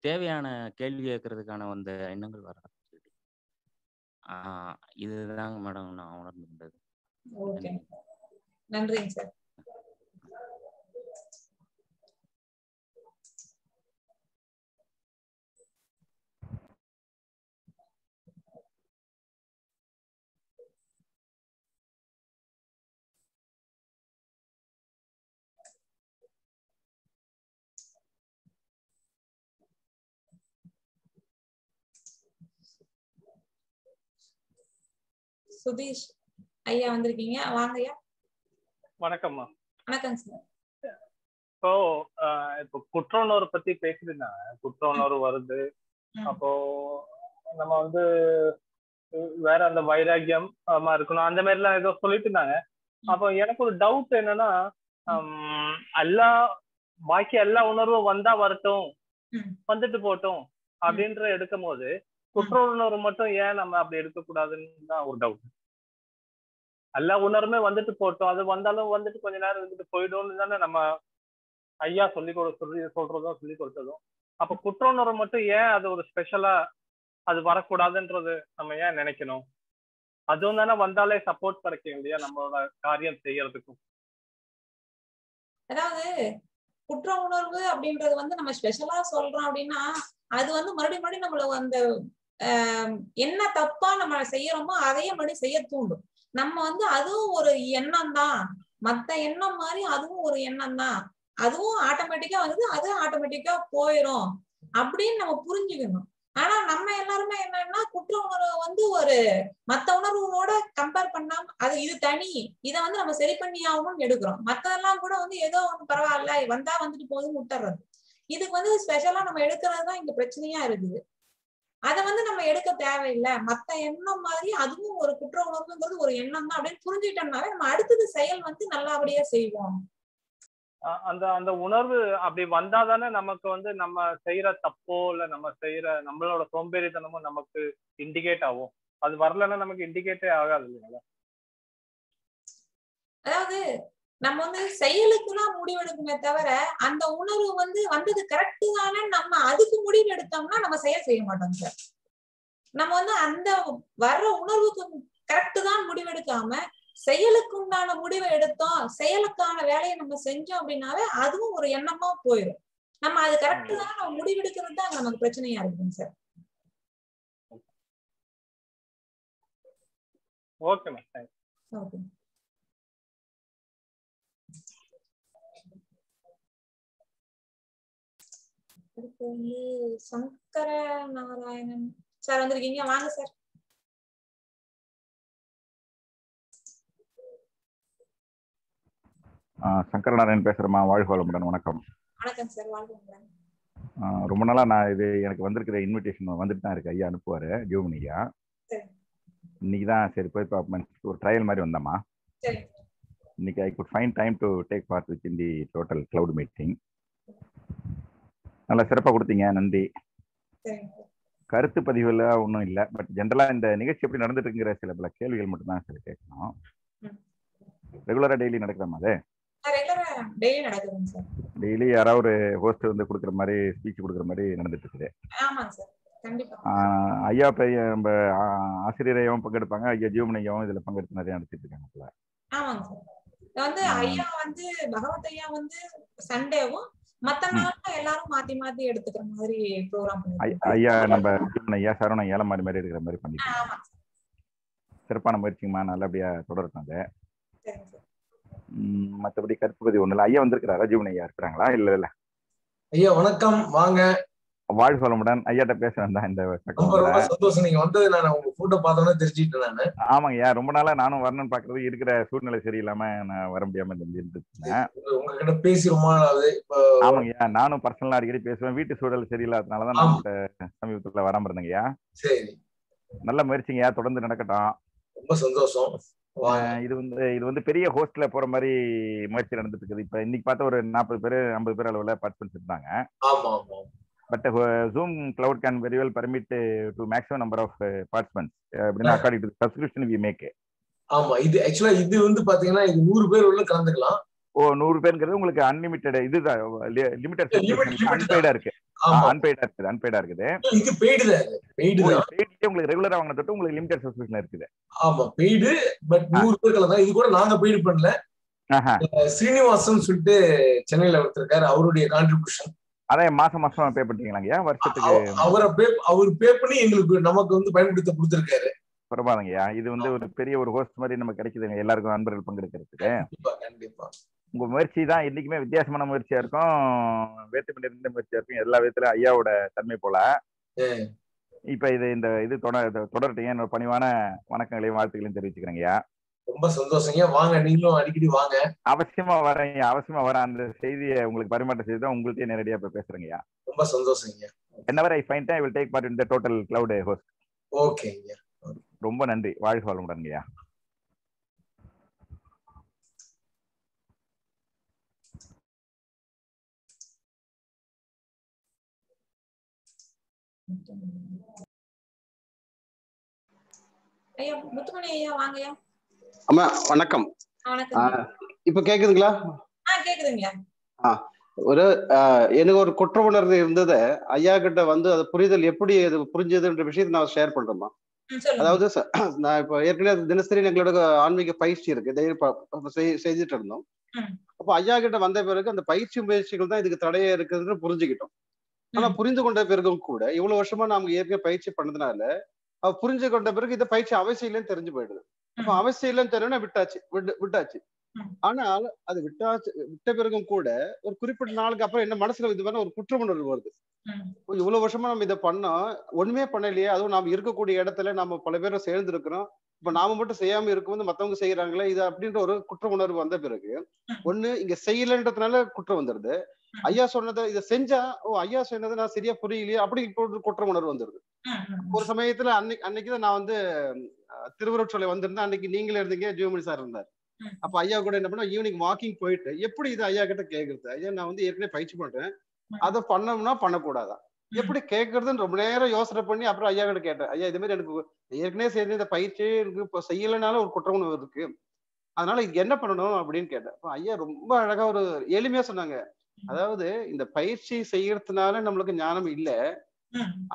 தேவையான கேள்வி கேட்கறதுக்கான அந்த எண்ணங்கள் வர ஆஹ் இதுதாங்க மேடம் நான் உணர்ந்துருந்தது ஓகே நன்றிங்க சார். சுதீஷ் ஐயா வந்திருக்கீங்க. வாங்க ஐயா. வணக்கம்மா. வணக்கம் சார். இப்போ இப்போ குற்ற உணர்வு பத்தி பேசியிருந்தாங்க குற்ற உணர்வு வருது அப்போ நம்ம வந்து வேற அந்த வைராக்கியம் இருக்கணும். அந்த மாதிரி எல்லாம் ஏதோ சொல்லிட்டு இருந்தாங்க. அப்போ எனக்கு ஒரு டவுட் என்னன்னா எல்லா பாக்கி எல்லா உணர்வும் வந்தா வரட்டும். வந்துட்டு போட்டும் அப்படின்ற எடுக்கும் போது குற்ற உணர்வு மட்டும் ஏன் நம்ம அப்படி எடுக்கக்கூடாதுன்னு தான் ஒரு டவுட் எல்லா உணர்வுமே வந்துட்டு போட்டோம் அது வந்தாலும் வந்துட்டு கொஞ்ச நேரம் இருந்துட்டு போயிடும்னு தானே நம்ம ஐயா சொல்லி கொடு சொல்லி சொல்றதும் சொல்லி கொடுத்ததும். அப்ப குற்ற உணர்வு மட்டும் ஏன் அது ஒரு ஸ்பெஷலா அது வரக்கூடாதுன்றது நம்ம ஏன் நினைக்கணும்? அதுவும் தானே வந்தாலே சப்போர்ட் கிடைக்கும் இல்லையா நம்மளோட காரியம் செய்யறதுக்கும். அதாவது குற்ற உணர்வு அப்படின்றது வந்து நம்ம ஸ்பெஷலா சொல்றோம் அப்படின்னா அது வந்து மறுபடியும் மறுபடியும் நம்மள அந்த என்ன தப்பா நம்ம செய்யறோமோ அதையே மறுபடியும் செய்ய தூண்டும். நம்ம வந்து அதுவும் ஒரு எண்ணம் தான் மத்த எண்ணம் மாதிரி அதுவும் ஒரு எண்ணம் தான் அதுவும் ஆட்டோமேட்டிக்கா வந்து அது ஆட்டோமேட்டிக்கா போயிடும் அப்படின்னு நம்ம புரிஞ்சுக்கணும். ஆனா நம்ம எல்லாருமே என்னன்னா குற்ற உணர்வு வந்து ஒரு மத்த உணர்வுகளோட கம்பேர் பண்ணாம அது இது தனி. இதை வந்து நம்ம சரி பண்ணி ஆகணும்னு எடுக்கிறோம். மத்ததெல்லாம் கூட வந்து ஏதோ ஒண்ணு பரவாயில்ல வந்தா வந்துட்டு போகுதுன்னு விட்டுறது. இதுக்கு வந்து ஸ்பெஷலா நம்ம எடுக்கிறது தான் இங்க பிரச்சனையா இருக்குது. அதை வந்து நம்ம எடுக்க தேவையில்லை. மத்த எண்ணம் மாதிரி அதுவும் ஒரு குற்ற உணர்வுங்கிறது ஒரு எண்ணம் தான் அப்படின்னு புரிஞ்சுக்கிட்டோம்னாவே நம்ம அடுத்தது செயல் வந்து நல்லபடியா செய்வோம். அந்த அந்த உணர்வு அப்படி வந்தாதானே நமக்கு வந்து நம்ம செய்யற தப்போ இல்ல நம்ம செய்யற நம்மளோட சோம்பேறித்தனமோ நமக்கு இண்டிகேட் ஆகும். அது வரலன்னா நமக்கு இண்டிகேட்டே ஆகாது இல்லைங்களா? அதாவது நம்ம வந்து செயலுக்கு தான் முடிவெடுக்குமே தவிர அந்த உணர்வு வந்து வந்தது கரெக்ட் தானே நம்ம அதுக்கு முடிவு எடுத்தோம்னா நம்ம செயல் செய்ய மாட்டோம் சார் நம்ம வந்து அந்த வர்ற உணர்வுக்கு கரெக்ட் தான் முடிவெடுக்காம செயலுக்கு உண்டான முடிவை எடுத்தோம் செயலுக்கான வேலையை நம்ம செஞ்சோம் அப்படின்னாவே அதுவும் ஒரு எண்ணமா போயிடும் நம்ம அது கரெக்ட் தான் நம்ம முடிவெடுக்கிறது தான் நமக்கு பிரச்சனையா இருக்குங்க சார் ஓகே மேம் ஓகே அடுத்து வந்து சங்கர நாராயணன். சார் வந்திருக்கீங்க வாங்க சார். ஆ, சங்கரநாராயணன் பேசுறேம்மா. வாழ்க வளமுடன். வணக்கம். வணக்கம் சார். வாழ்க ரொம்ப நாளா நான் இது எனக்கு வந்திருக்கிற இன்விடேஷன் வந்துட்டு தான் இருக்கு. ஐயா அனுப்புவாரு ஜோமன் ஐயா. இன்னைக்கு தான் சரி போய் பார்ப்போம். ஒரு ட்ரையல் மாதிரி வந்தம்மா. இன்னைக்கு I good fine time to take part with in the total cloud meeting நல்லா சிறப்பாக கொடுத்தீங்க. நன்றி. கருத்து பதிவில் ஒன்றும் இல்லை. பட் ஜென்ரலாக இந்த நிகழ்ச்சி எப்படி நடந்துட்டு இருக்குங்கிற சில பல கேள்விகள் மட்டும் தான் சரி கேட்கணும். ரெகுலராக டெய்லி நடக்குதாம்மா அது ரெகுலரா டெய்லி யாராவது ஒரு ஹோஸ்ட் வந்து கொடுக்குற மாதிரி ஸ்பீச் கொடுக்குற மாதிரி நடந்துட்டு இருக்குது ஐயா பெரிய நம்ம ஆசிரியரையும் பங்கெடுப்பாங்க. ஐயா ஜீவன் ஐயாவும் இதுல பங்கெடுத்து நிறைய நடத்திட்டு இருக்காங்க வந்து ஐயா வந்து பகவத் ஐயா வந்து சண்டேவும் மத்த நாள்ல எல்லாரும் மாத்தி மாத்தி எடுத்துக்கிற மாதிரி ப்ரோக்ராம் ஐயா நம்ம ஜீவன் ஐயா சரவண ஐயா மாதிரி மாதிரி இருக்கிற மாதிரி. ஆமா சிறப்பான முயற்சிங்கம்மா நல்லபடியா தொடரட்டும் அதை. கருத்து பதிவு ஒண்ணு இல்லை ஐயா வந்திருக்கிறாரா? ஜீவன் ஐயா இருக்கிறாங்களா? இல்ல இல்ல. ஐயா வணக்கம். வாங்க. வாழ்க வளமுடன் ஐயாட்ட பேச வந்தேன் இந்த ரொம்ப. சந்தோஷம். நீங்க வந்தது நான் உங்க போட்டோ பார்த்தோன்னே தெரிஞ்சுக்கிட்டேன் நானு. ஆமாங்க ஐயா ரொம்ப நாளா நானும் வரணும்னு பாக்குறது இருக்கிற சூழ்நிலை சரியில்லாம நான் வர முடியாம இருந்துட்டு இருந்தேன் உங்ககிட்ட பேசி ரொம்ப நாள் ஆகுது. ஆமாங்கய்யா நானும் பர்சனலா அடிக்கடி பேசுவேன். வீட்டு சூழல் சரியில்லாதனாலதான் நான் சமீபத்துல வராம இருந்தேங்கய்யா சரி. நல்ல முயற்சிங்கய்யா தொடர்ந்து நடக்கட்டும். ரொம்ப சந்தோஷம். இது வந்து இது வந்து பெரிய ஹோஸ்ட்ல போற மாதிரி முயற்சி நடந்துட்டு இருக்குது. இப்ப இன்னைக்கு பார்த்தா ஒரு நாற்பது பேர் ஐம்பது பேர் அளவுல பார்ட்டிசிபென்ட்ஸ் இருந்தாங்க. ஆமா ஆமா. But Zoom cloud can very well permit to maximum number of participants அப்படின்னா according to subscription we make ஆமா இது ஆக்சுவலா இது வந்து பாத்தீங்கன்னா இது நூறு பேர் உள்ள கலந்துக்கலாம். ஓ நூறு பேருங்கிறது உங்களுக்கு அன்லிமிட்டட் இதுதான் லிமிட்டட் அன்பெய்டா இருக்கு. அன்பெய்டா இருக்குது அன்பெய்டா இருக்குது. இது பெய்டு தான் பெய்டு உங்களுக்கு ரெகுலரா வாங்கின தொட்டு உங்களுக்கு லிமிடெட் சப்ஸ்கிரிப்ஷன் இருக்குது. ஆமா பெய்டு பட் நூறு பேர் கலந்தா இது கூட நாங்க பெய்டு பண்ணல. ஸ்ரீனிவாசன் சொல்லிட்டு சென்னையில ஒருத்தர் இருக்காரு அவருடைய கான்ட்ரிபியூஷன் அதான் மாசம் மாசம் பே பண்ணிட்டீங்களாங்கய்யா வருஷத்துக்கு அவரை பே அவர் பே பண்ணி எங்களுக்கு நமக்கு வந்து பயன்படுத்த கொடுத்திருக்காரு. பரவாயில்லைங்கய்யா. இது வந்து ஒரு பெரிய ஒரு ஹோஸ்ட் மாதிரி நமக்கு கிடைக்குதுங்க. எல்லாருக்கும் நண்பர்கள் பங்கெடுக்கிறதுக்கு. கண்டிப்பா உங்க முயற்சி தான் என்னைக்குமே வித்தியாசமான முயற்சியா இருக்கும். வேற்றுமை நிறைந்த முயற்சியா இருக்கும். எல்லா விதத்துல ஐயாவோட தன்மை போல. இப்ப இது இந்த இது தொடர் தொடரட்டும் என்னோட பணிவான வணக்கங்களையும் வாழ்த்துக்களையும் தெரிவிச்சுக்கிறேங்கய்யா. ரொம்ப சந்தோஷங்க. வாங்க நீங்களும் அடிக்கடி வாங்க. அவசியமா வரேன் அவசியமா வரேன் அந்த செய்தியை உங்களுக்கு பரிமாற்றம் செய்து தான் உங்கள்கிட்ட நேரடியா இப்ப பேசுறேங்கய்யா ரொம்ப சந்தோஷங்க. என்னவர் I fine I will take part in the total cloud host okay ரொம்ப நன்றி. வாழ்க வளமுடன்ங்கய்யா. ஐயா முத்துமணி ஐயா வாங்கய்யா. அம்மா வணக்கம். இப்ப கேக்குதுங்களா? ஒரு எனக்கு ஒரு குற்ற உணர்வு இருந்ததை ஐயா கிட்ட வந்து அது புரிதல் எப்படி அது புரிஞ்சதுன்ற விஷயத்தை நான் ஷேர் பண்றேம்மா. அதாவது நான் இப்போ ஏற்கனவே தினசரி எங்களோட ஆன்மீக பயிற்சி இருக்கு. செய்துட்டு இருந்தோம். அப்போ ஐயா கிட்ட வந்த பிறகு அந்த பயிற்சி முயற்சிகள் தான் இதுக்கு தடையா இருக்குதுன்னு புரிஞ்சுக்கிட்டோம். ஆனா புரிந்து கொண்ட பிறகும் கூட இவ்வளவு வருஷமா நாம ஏற்கனவே பயிற்சி பண்ணதுனால அவ புரிஞ்சு கொண்ட பிறகு இந்த பயிற்சி அவசியம் இல்லைன்னு தெரிஞ்சு போயிடுது. அவசியம் இல்லைன்னு தெரியும்னா விட்டாச்சு. விட்டு விட்டாச்சு. ஆனால் அது விட்டாச்சு விட்ட பிறகும் கூட ஒரு குறிப்பிட்ட நாளுக்கு அப்புறம் என்ன மனசுல இது மாதிரி ஒரு குற்ற உணர்வு வருது இவ்வளவு வருஷமா நம்ம இதை பண்ணோம். ஒண்ணுமே பண்ணலையே. அதுவும் நாம இருக்கக்கூடிய இடத்துல நம்ம பல பேரும் சேர்ந்து இருக்கிறோம் இப்ப நாம மட்டும் செய்யாம இருக்கும்போது மத்தவங்க செய்யறாங்களே இது அப்படின்ற ஒரு குற்ற உணர்வு வந்த பிறகு ஒண்ணு இங்க செய்யலன்றதுனால குற்றம் வந்துருது. ஐயா சொன்னதை இதை செஞ்சா ஓ ஐயா சொன்னதை நான் சரியா புரியலையே அப்படி ஒரு குற்ற உணர்வு வந்துருது. ஒரு சமயத்துல அன்னைக்கு அன்னைக்குதான் நான் வந்து திருவருட்சோலை வந்திருந்தேன். அன்னைக்கு நீங்களே இருந்தீங்க ஜியோமணி சார் இருந்தார். அப்ப ஐயா கூட என்ன பண்ணா ஈவினிங் வாக்கிங் போயிட்டு எப்படி இது ஐயா கிட்ட கேக்குறது? ஐயா நான் வந்து ஏற்கனவே பயிற்சி பண்றேன். அதை பண்ணோம்னா பண்ணக்கூடாதா? எப்படி கேட்கறதுன்னு ரொம்ப நேரம் யோசனை பண்ணி அப்புறம் ஐயா கிட்ட கேட்டேன். ஐயா இது மாதிரி எனக்கு ஏற்கனவே செய்த இந்த பயிற்சி எனக்கு இப்போ செய்யலைனாலும் ஒரு குற்ற உணர்வு இருக்கு. அதனால இது என்ன பண்ணணும் அப்படின்னு கேட்டேன். அப்ப ஐயா ரொம்ப அழகா ஒரு எளிமையா சொன்னாங்க. அதாவது இந்த பயிற்சி செய்யறதுனால நம்மளுக்கு ஞானம் இல்ல.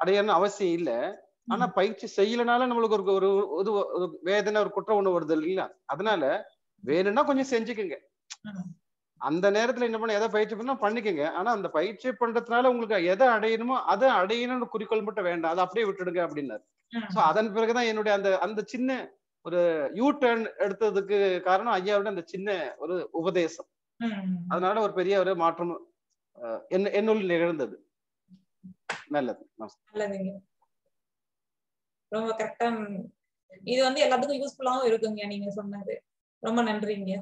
அடையணும் அவசியம் இல்ல. ஆனா பயிற்சி செய்யலனால நம்மளுக்கு ஒரு ஒரு வேதனை ஒரு குற்ற உணர்வு வருது இல்லைங்களா? அதனால வேணும்னா கொஞ்சம் செஞ்சுக்குங்க. அந்த நேரத்துல என்ன பண்ண எதை பயிற்சி பண்ணா பண்ணிக்கங்க. ஆனா அந்த பயிற்சி பண்றதுனால உங்களுக்கு எதை அடையணுமோ அதை அடையணும்னு குறிக்கோள் மட்டும் வேண்டாம். அதை அப்படியே விட்டுடுங்க அப்படின்னாரு. சோ அதன் பிறகுதான் என்னுடைய அந்த அந்த சின்ன ஒரு யூ டர்ன் எடுத்ததுக்கு காரணம் ஐயாவோட அந்த சின்ன ஒரு உபதேசம். அதனால ஒரு பெரிய ஒரு மாற்றம் என்னுள் நிகழ்ந்தது. நல்லது. நல்லதுங்க. ரொம்ப கரெக்டா இது வந்து எல்லாத்துக்கும் யூஸ்ஃபுல்லாவும் இருக்குங்க நீங்க சொன்னது. ரொம்ப நன்றிங்க.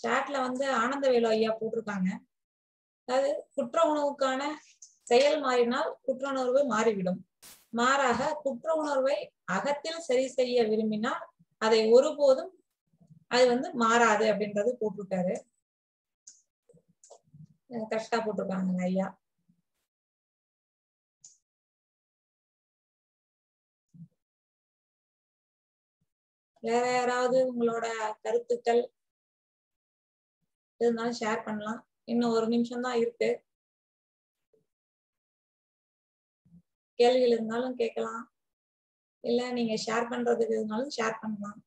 சாட்ல வந்து ஆனந்தவேலு ஐயா போட்டிருக்காங்க. அதாவது குற்ற உணவுக்கான செயல் மாறினால் குற்ற உணர்வு மாறிவிடும். மாறாக குற்ற உணர்வை அகத்தில் சரி செய்ய விரும்பினால் அதை ஒருபோதும் அது வந்து மாறாது அப்படின்றது போட்டிருக்காரு. கரெக்டா போட்டிருக்காங்க ஐயா. வேற யாராவது உங்களோட கருத்துக்கள்? இருந்தாலும் ஷேர் பண்ணலாம். இன்னும் ஒரு நிமிஷம் தான் இருக்கு. கேள்விகள் இருந்தாலும் கேட்கலாம். இல்ல நீங்க ஷேர் பண்றதுக்கு இருந்தாலும் ஷேர் பண்ணலாம்.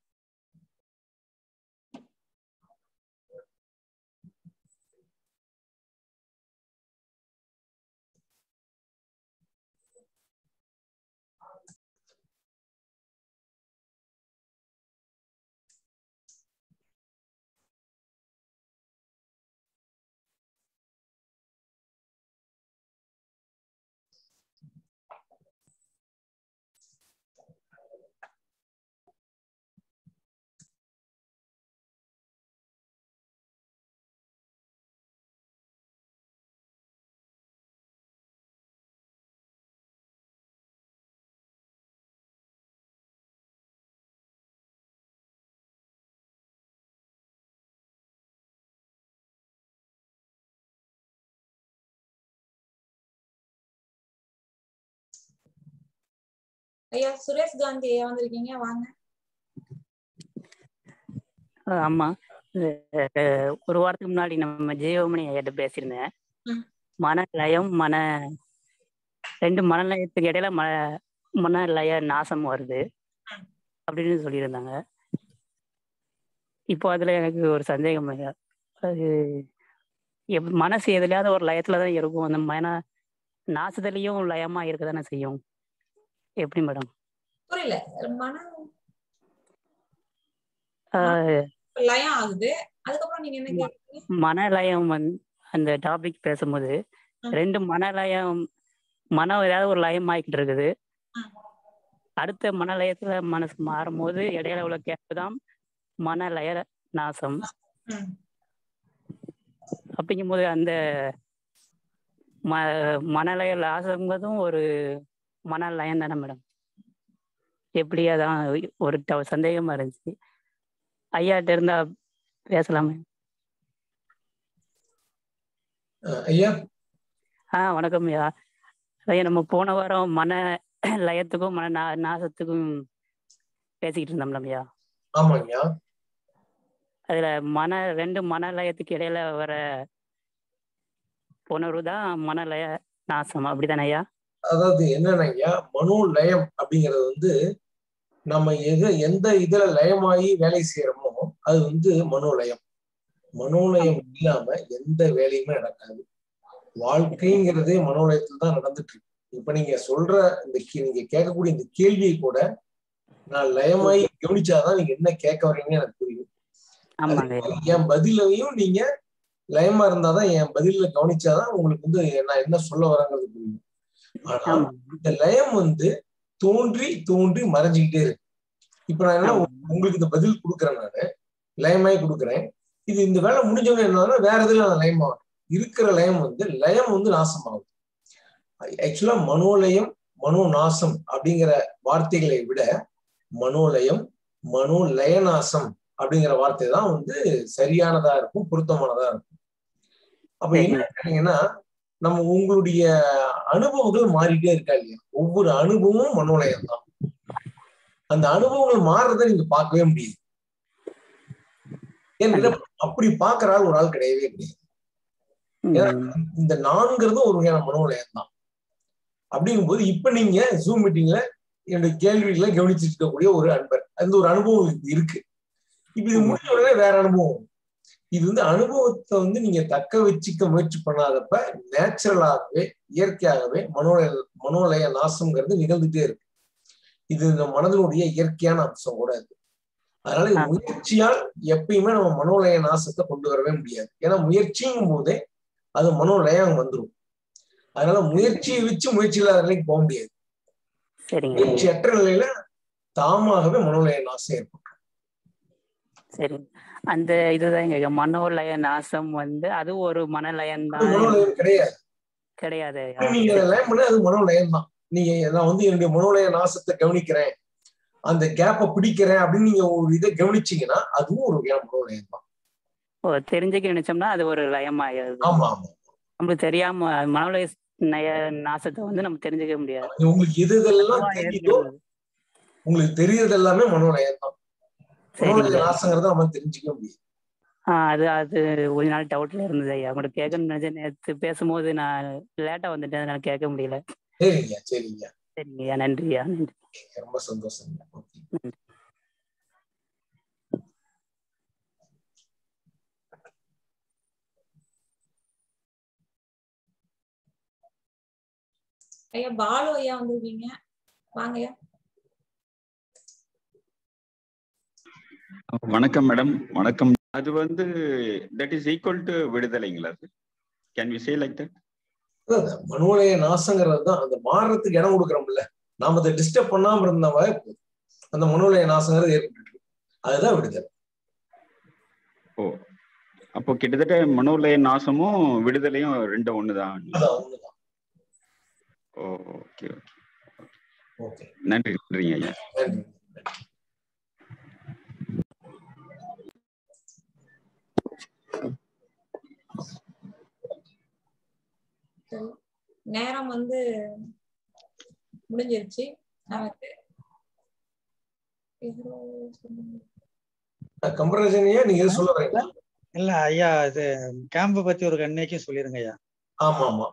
ஐயா சுரேஷ் காந்தி ஐயா வந்திருக்கீங்க வாங்க. ஆமா. ஒரு வாரத்துக்கு முன்னாடி நம்ம ஜெயமணி ஐயாட்ட பேசியிருந்தேன். மன லயம் மன ரெண்டு மனலயத்துக்கு இடையில மன லய நாசம் வருது. அப்படின்னு சொல்லியிருந்தாங்க. இப்போ அதுல எனக்கு ஒரு சந்தேகம் அது மனசு எதுலையாவது ஒரு லயத்துல தான் இருக்கும். அந்த மன நாசத்துலயும் லயமா இருக்க தானே செய்யும். எப்படி மேடம் புரியல. மனம் லயம் ஆகுது. அதுக்கப்புறம் நீங்க என்ன கேட்டீங்க மனலயம் அந்த டாபிக் பேசும்போது ரெண்டு மனலயம் மனம் ஏதாவது ஒரு லயம் ஆகிக்கிட்டு இருக்குது. அடுத்த மனலயத்துல மனசு மாறும்போது இடையில உள்ள கேப்பு தான் மனலய நாசம். அப்படிங்கும்போது அந்த ம மனலய லாசங்கிறதும் ஒரு மன லயம் தானே மேடம். எப்படி அதான் ஒரு சந்தேகமா இருந்துச்சு. ஐயாட்ட இருந்தா பேசலாமே. ஐயா? ஆ வணக்கம் ஐயா. ஐயா நம்ம போன வாரம் மன லயத்துக்கும் மன நா நாசத்துக்கும் பேசிக்கிட்டு இருந்தோம்ல ஐயா? ஆமாங்கய்யா அதுல மன ரெண்டு மன லயத்துக்கு இடையில வர உணர்வு தான் மனலய நாசம். அப்படிதானே ஐயா? அதாவது என்னன்னா மனோ லயம் அப்படிங்கிறது வந்து நம்ம எது எந்த இதுல லயமாகி வேலை செய்யறோமோ அது வந்து மனோலயம் மனோலயம் இல்லாம எந்த வேலையுமே நடக்காது. வாழ்க்கைங்கிறதே மனோலயத்துல தான் நடந்துட்டு இருக்கு. இப்ப நீங்க சொல்ற இந்த நீங்க கேட்கக்கூடிய இந்த கேள்வியை கூட நான் லயமாயி கவனிச்சாதான் நீங்க என்ன கேட்க வர்றீங்கன்னு எனக்கு புரியும். என் பதிலையும் நீங்க லயமா இருந்தாதான் என் பதில கவனிச்சாதான் உங்களுக்கு வந்து நான் என்ன சொல்ல வரேங்கிறது புரியும். இந்த லயம் வந்து தோன்றி தோன்றி மறைஞ்சுக்கிட்டே இருக்கு. இப்ப நான் என்ன உங்களுக்கு இந்த பதில் கொடுக்குறேன் நானு. லயமாய் கொடுக்குறேன். இது இந்த வேலை முடிஞ்சவொடனே என்னன்னா வேற இதுல நான் லயம் ஆகும் இருக்கிற லயம் வந்து லயம் வந்து நாசமாகும் ஆக்சுவலா மனோலயம் மனோ நாசம் அப்படிங்கிற வார்த்தைகளை விட மனோலயம் மனோ லயநாசம் அப்படிங்கிற வார்த்தை தான் வந்து சரியானதா இருக்கும் பொருத்தமானதா இருக்கும். அப்ப என்ன கேட்டீங்கன்னா நம்ம உங்களுடைய அனுபவங்கள் மாறிட்டே இருக்கா இல்லையா? ஒவ்வொரு அனுபவமும் மனோலயம் தான் அந்த அனுபவங்கள் மாறுறத நீங்க பார்க்கவே முடியாது. ஏன்னா அப்படி பாக்குற ஆள் ஒரு ஆள் கிடையவே கிடையாது. இந்த நான்கிறது ஒரு வகையான மனோலயம் தான் அப்படிங்கும்போது இப்ப நீங்க ஜூம் மீட்டிங்ல என்னுடைய கேள்விகளை கவனிச்சிருக்கக்கூடிய இருக்கக்கூடிய ஒரு அன்பர். அந்த ஒரு அனுபவம் இருக்கு. இப்ப இது முடிஞ்ச உடனே வேற அனுபவம். இது வந்து அனுபவத்தை வந்து நீங்க தக்க வச்சுக்க முயற்சி பண்ணாதப்ப நேச்சுரலாகவே இயற்கையாகவே மனோலய மனோலய நாசம்ங்கிறது நிகழ்ந்துட்டே இருக்கு. இது இந்த மனதினுடைய இயற்கையான அம்சம் கூட இது அதனால முயற்சியால் எப்பயுமே நம்ம மனோலய நாசத்தை கொண்டு வரவே முடியாது. ஏன்னா முயற்சிங்கும் போதே அது மனோலயம் வந்துடும் அதனால முயற்சியை வச்சு முயற்சி இல்லாத நிலைக்கு போக முடியாது. சரிங்க. முயற்சியற்ற நிலையில தாமாகவே மனோலய நாசம் ஏற்படும் சரி அந்த இதுதான் எங்க மனோலய நாசம் வந்து அது ஒரு மனலயம் அது தான். கிடையாது. கிடையாது. நீங்க லயம் பண்ண அது மனோலயம் தான். நீங்க நான் வந்து என்னுடைய மனோலய நாசத்தை கவனிக்கிறேன். அந்த கேப்பை பிடிக்கிறேன் அப்படின்னு நீங்க ஒரு இதை கவனிச்சீங்கன்னா அதுவும் ஒரு வகையான மனோலயம் தான். ஓ தெரிஞ்சுக்க நினைச்சோம்னா அது ஒரு லயமாயிருது ஆமா ஆமா. நம்மளுக்கு தெரியாம மனோலய நய நாசத்தை வந்து நம்ம தெரிஞ்சுக்க முடியாது. உங்களுக்கு எது இதெல்லாம் தெரியுதோ. உங்களுக்கு தெரியறது எல்லாமே மனோலயம் தான். நாசங்கிறத நம்ம தெரிஞ்சுக்க அது அது ஒரு நாள் டவுட்ல இருந்தது ஐயா. கேட்கணும்னு நினைச்சேன். நேற்று பேசும்போது நான் லேட்டா வந்துட்டேன். அதனால கேட்க முடியல. சரிங்க சரிங்க சரிங்க ஐயா. நன்றியா நன்றி. ரொம்ப சந்தோஷங்க ஓகே. நன்றி. ஐயா பாலு ஐயா வந்திருக்கீங்க. வாங்க வணக்கம் மேடம். வணக்கம். அது வந்து that is equal to விடுதலைங்களா sir can we say like that மனோலய நாசங்கிறது தான். அந்த மாறுறதுக்கு இடம் கொடுக்குறோம்ல. நாம அதை டிஸ்டர்ப் பண்ணாம இருந்தாவே அந்த மனோலய நாசங்கிறது ஏற்பட்டு அதுதான் விடுதலை. ஓ. அப்போ கிட்டத்தட்ட மனோலய நாசமும் விடுதலையும் ரெண்டும் ஒண்ணுதான். அதான் ஒண்ணுதான். Oh okay okay. ஓகே. நன்றி நன்றிங்க ஐயா. நேரம் வந்து முடிஞ்சிருச்சு. நமக்கு கம்பரேஷனையா நீங்க எது சொல்ல வரீங்களா? இல்ல ஐயா இது கேம்ப பத்தி ஒரு கண்ணைக்கும் சொல்லிருங்க ஐயா. ஆமா ஆமா.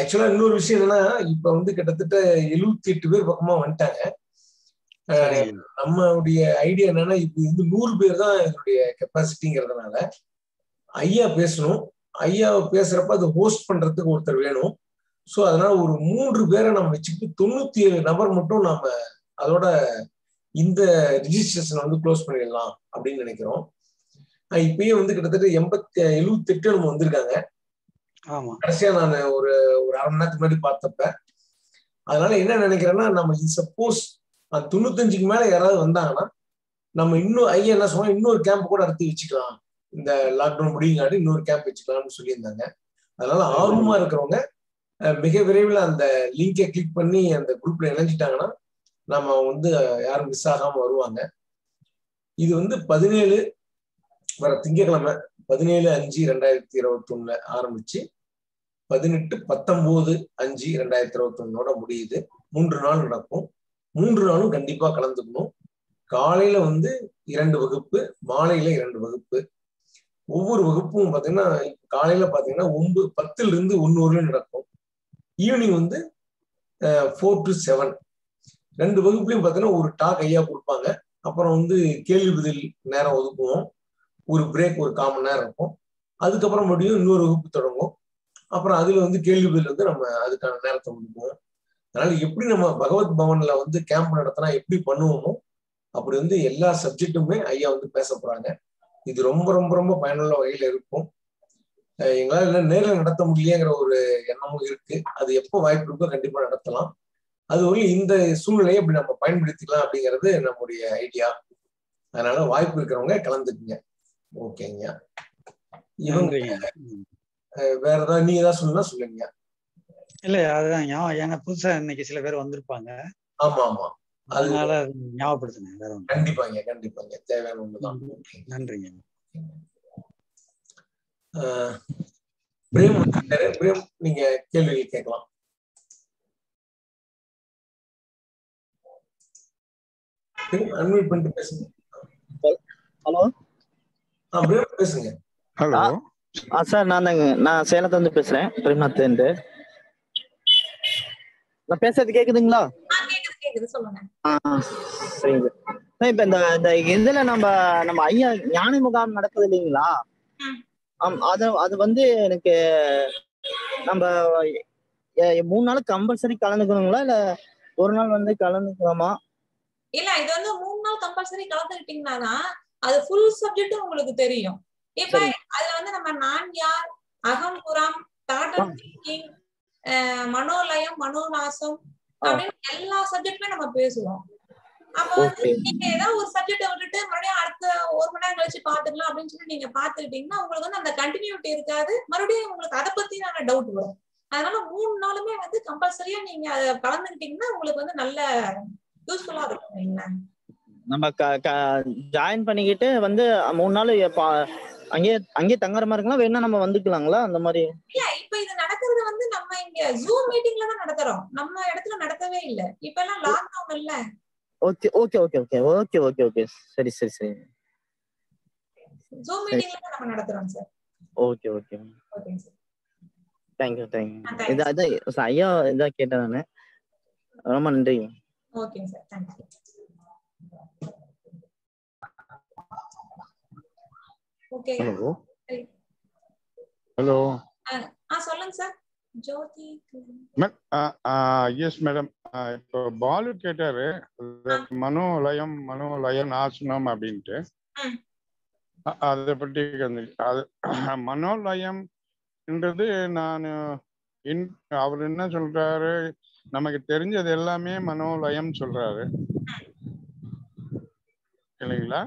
ஆக்சுவலா இன்னொரு விஷயம் என்னன்னா இப்ப வந்து கிட்டத்தட்ட எழுபத்தி எட்டு பேர் பக்கமா வந்துட்டாங்க. நம்மளுடைய ஐடியா என்னன்னா இப்ப வந்து நூறு பேர் தான் இதனுடைய கெப்பாசிட்டிங்கிறதுனால ஐயா பேசணும். ஐயா பேசுறப்ப அதை ஹோஸ்ட் பண்றதுக்கு ஒருத்தர் வேணும். ஸோ அதனால ஒரு மூன்று பேரை நம்ம வச்சுக்கிட்டு தொண்ணூத்தி ஏழு நபர் மட்டும் நாம அதோட இந்த ரிஜிஸ்ட்ரேஷன் வந்து க்ளோஸ் பண்ணிடலாம் அப்படின்னு நினைக்கிறோம். இப்பயே வந்து கிட்டத்தட்ட எண்பத்தி எழுபத்தி எட்டு நம்ம வந்திருக்காங்க. ஆமா. கடைசியா நான் ஒரு ஒரு அரை மணி நேரத்துக்கு முன்னாடி பார்த்தப்ப அதனால என்ன நினைக்கிறேன்னா நம்ம சப்போஸ் தொண்ணூத்தஞ்சுக்கு மேல யாராவது வந்தாங்கன்னா நம்ம இன்னும் ஐயா என்ன சொன்னா இன்னொரு கேம்ப் கூட அடுத்து வச்சுக்கலாம். இந்த லாக்டவுன் முடியுங்காட்டி இன்னொரு கேம்ப் வச்சுக்கலாம்னு சொல்லியிருந்தாங்க. அதனால ஆர்வமா இருக்கிறவங்க மிக விரைவில் அந்த லிங்கை கிளிக் பண்ணி அந்த குரூப்ல இணைஞ்சிட்டாங்கன்னா நம்ம வந்து யாரும் மிஸ் ஆகாம வருவாங்க. இது வந்து பதினேழு வர திங்கட்கிழமை பதினேழு அஞ்சு ரெண்டாயிரத்தி இருபத்தி ஒண்ணுல ஆரம்பிச்சு பதினெட்டு பத்தொன்பது அஞ்சு ரெண்டாயிரத்தி இருபத்தி ஒண்ணோட முடியுது. மூன்று நாள் நடக்கும். மூன்று நாளும் கண்டிப்பா கலந்துக்கணும். காலையில வந்து இரண்டு வகுப்பு மாலையில இரண்டு வகுப்பு. ஒவ்வொரு வகுப்பும் பாத்தீங்கன்னா காலையில பாத்தீங்கன்னா ஒன்பது பத்துல இருந்து ஒன்னு நடக்கும். ஈவினிங் வந்து ஃபோர் டு செவன் ரெண்டு வகுப்புலையும் பாத்தீங்கன்னா ஒரு டாக் ஐயா கொடுப்பாங்க. அப்புறம் வந்து கேள்வி பதில் நேரம் ஒதுக்குவோம். ஒரு பிரேக் ஒரு கால் மணி நேரம் இருக்கும். அதுக்கப்புறம் மறுபடியும் இன்னொரு வகுப்பு தொடங்கும். அப்புறம் அதுல வந்து கேள்வி பதில் வந்து நம்ம அதுக்கான நேரத்தை ஒதுக்குவோம். அதனால எப்படி நம்ம பகவத் பவன்ல வந்து கேம்ப் நடத்தினா எப்படி பண்ணுவோமோ அப்படி வந்து எல்லா சப்ஜெக்ட்டுமே ஐயா வந்து பேச போறாங்க. இது ரொம்ப ரொம்ப ரொம்ப பயனுள்ள வகையில இருக்கும். எங்களால நேரில் நடத்த முடியலையேங்கிற ஒரு எண்ணமும் இருக்கு. அது எப்போ வாய்ப்பு இருக்கோ கண்டிப்பா நடத்தலாம். அது ஒரு இந்த சூழ்நிலையை இப்படி நம்ம பயன்படுத்திக்கலாம் அப்படிங்கிறது நம்முடைய ஐடியா. அதனால வாய்ப்பு இருக்கிறவங்க கலந்துக்குங்க. ஓகேங்க. இவங்க வேற ஏதாவது நீங்க ஏதாவது சொல்லணும்னா சொல்லுங்க. இல்ல அதுதான். ஏன்னா புதுசா இன்னைக்கு சில பேர் வந்திருப்பாங்க. ஆமா ஆமா. அதனால அது ஞாபகப்படுத்துங்க வேற ஒண்ணு கண்டிப்பாங்க கண்டிப்பாங்க. தேவையான ஒண்ணுதான். நன்றிங்க. பிரேம். பிரேம் நீங்க கேள்விகள் கேட்கலாம். அன்மியூட் பண்ணிட்டு பேசுங்க. ஹலோ? ஆ பிரேம் பேசுங்க. ஹலோ. ஆ சார் நான் தாங்க நான் சேலத்துல இருந்து பேசுறேன். பிரேம்நாத்லேருந்து நான் பேசுறது கேக்குதுங்களா? கேக்குது சொல்லுங்க. சரிங்க இப்ப இந்த இந்த இதுல நம்ம நம்ம ஐயா ஞான முகாம் நடக்குது இல்லைங்களா? அது அது வந்து எனக்கு நம்ம மூணு நாள் கம்பல்சரி கலந்துக்கணுங்களா? இல்ல ஒரு நாள் வந்து கலந்துக்கலாமா? இல்ல இது வந்து மூணு நாள் கம்பல்சரி கலந்துக்கிட்டீங்கன்னா அது ஃபுல் சப்ஜெக்டும் உங்களுக்கு தெரியும். இப்ப அதுல வந்து நம்ம நான் யார் அகம்புறம் தாட்டம் மனோலயம் மனோநாசம் அப்படின்னு எல்லா சப்ஜெக்ட்டுமே நம்ம பேசுவோம் அப்ப வந்து. நீங்க ஏதாவது ஒரு சப்ஜெக்ட விட்டுட்டு மறுபடியும் அடுத்த ஒரு மணி நேரம் கழிச்சு பாத்துக்கலாம் அப்படின்னு சொல்லி நீங்க பாத்துக்கிட்டீங்கன்னா உங்களுக்கு வந்து அந்த கண்டினியூட்டி இருக்காது மறுபடியும் உங்களுக்கு அதை பத்தின டவுட் வரும் அதனால மூணு நாளுமே வந்து கம்பல்சரியா நீங்க அதை கலந்துக்கிட்டீங்கன்னா உங்களுக்கு வந்து நல்ல யூஸ்ஃபுல்லா இருக்கும். நம்ம ஜாயின் பண்ணிக்கிட்டு வந்து மூணு நாள் அங்கேயே அங்கேயே தங்குற மாதிரி இருக்கலாம் வேணா நம்ம வந்துக்கலாங்களா? அந்த மாதிரி. இல்ல இப்ப இது நடக்கிறது வந்து நம்ம இங்க ஜூம் மீட்டிங்ல தான் நடத்துறோம். நம்ம இடத்துல நடத்தவே இல்ல. இப்ப எல்லாம் லாக்டவுன் இல்ல. Okay okay okay okay. Okay okay okay. சரி சரி சரி. ஜூம் மீட்டிங்ல தான் நம்ம நடத்துறோம் சார் ஓகே ஓகே. ஓகேங்க sir thank you thank you thanks. இது அதான் ஐயா இதா கேட்டேன் நானு. ரொம்ப நன்றி. ஓகேங்க sir thank you okay. Hello. Hello ஆ சொல்லுங்க சார். ஜோதி எஸ் மேடம் இப்போ பாலு கேட்டாரு. மனோலயம் மனோலயம் நாசனம் அப்படின்ட்டு. அதை பற்றி அது மனோலயம்ன்றது நான் இன் அவர் என்ன சொல்றாரு? நமக்கு தெரிஞ்சது எல்லாமே மனோலயம் சொல்றாரு. இல்லைங்களா?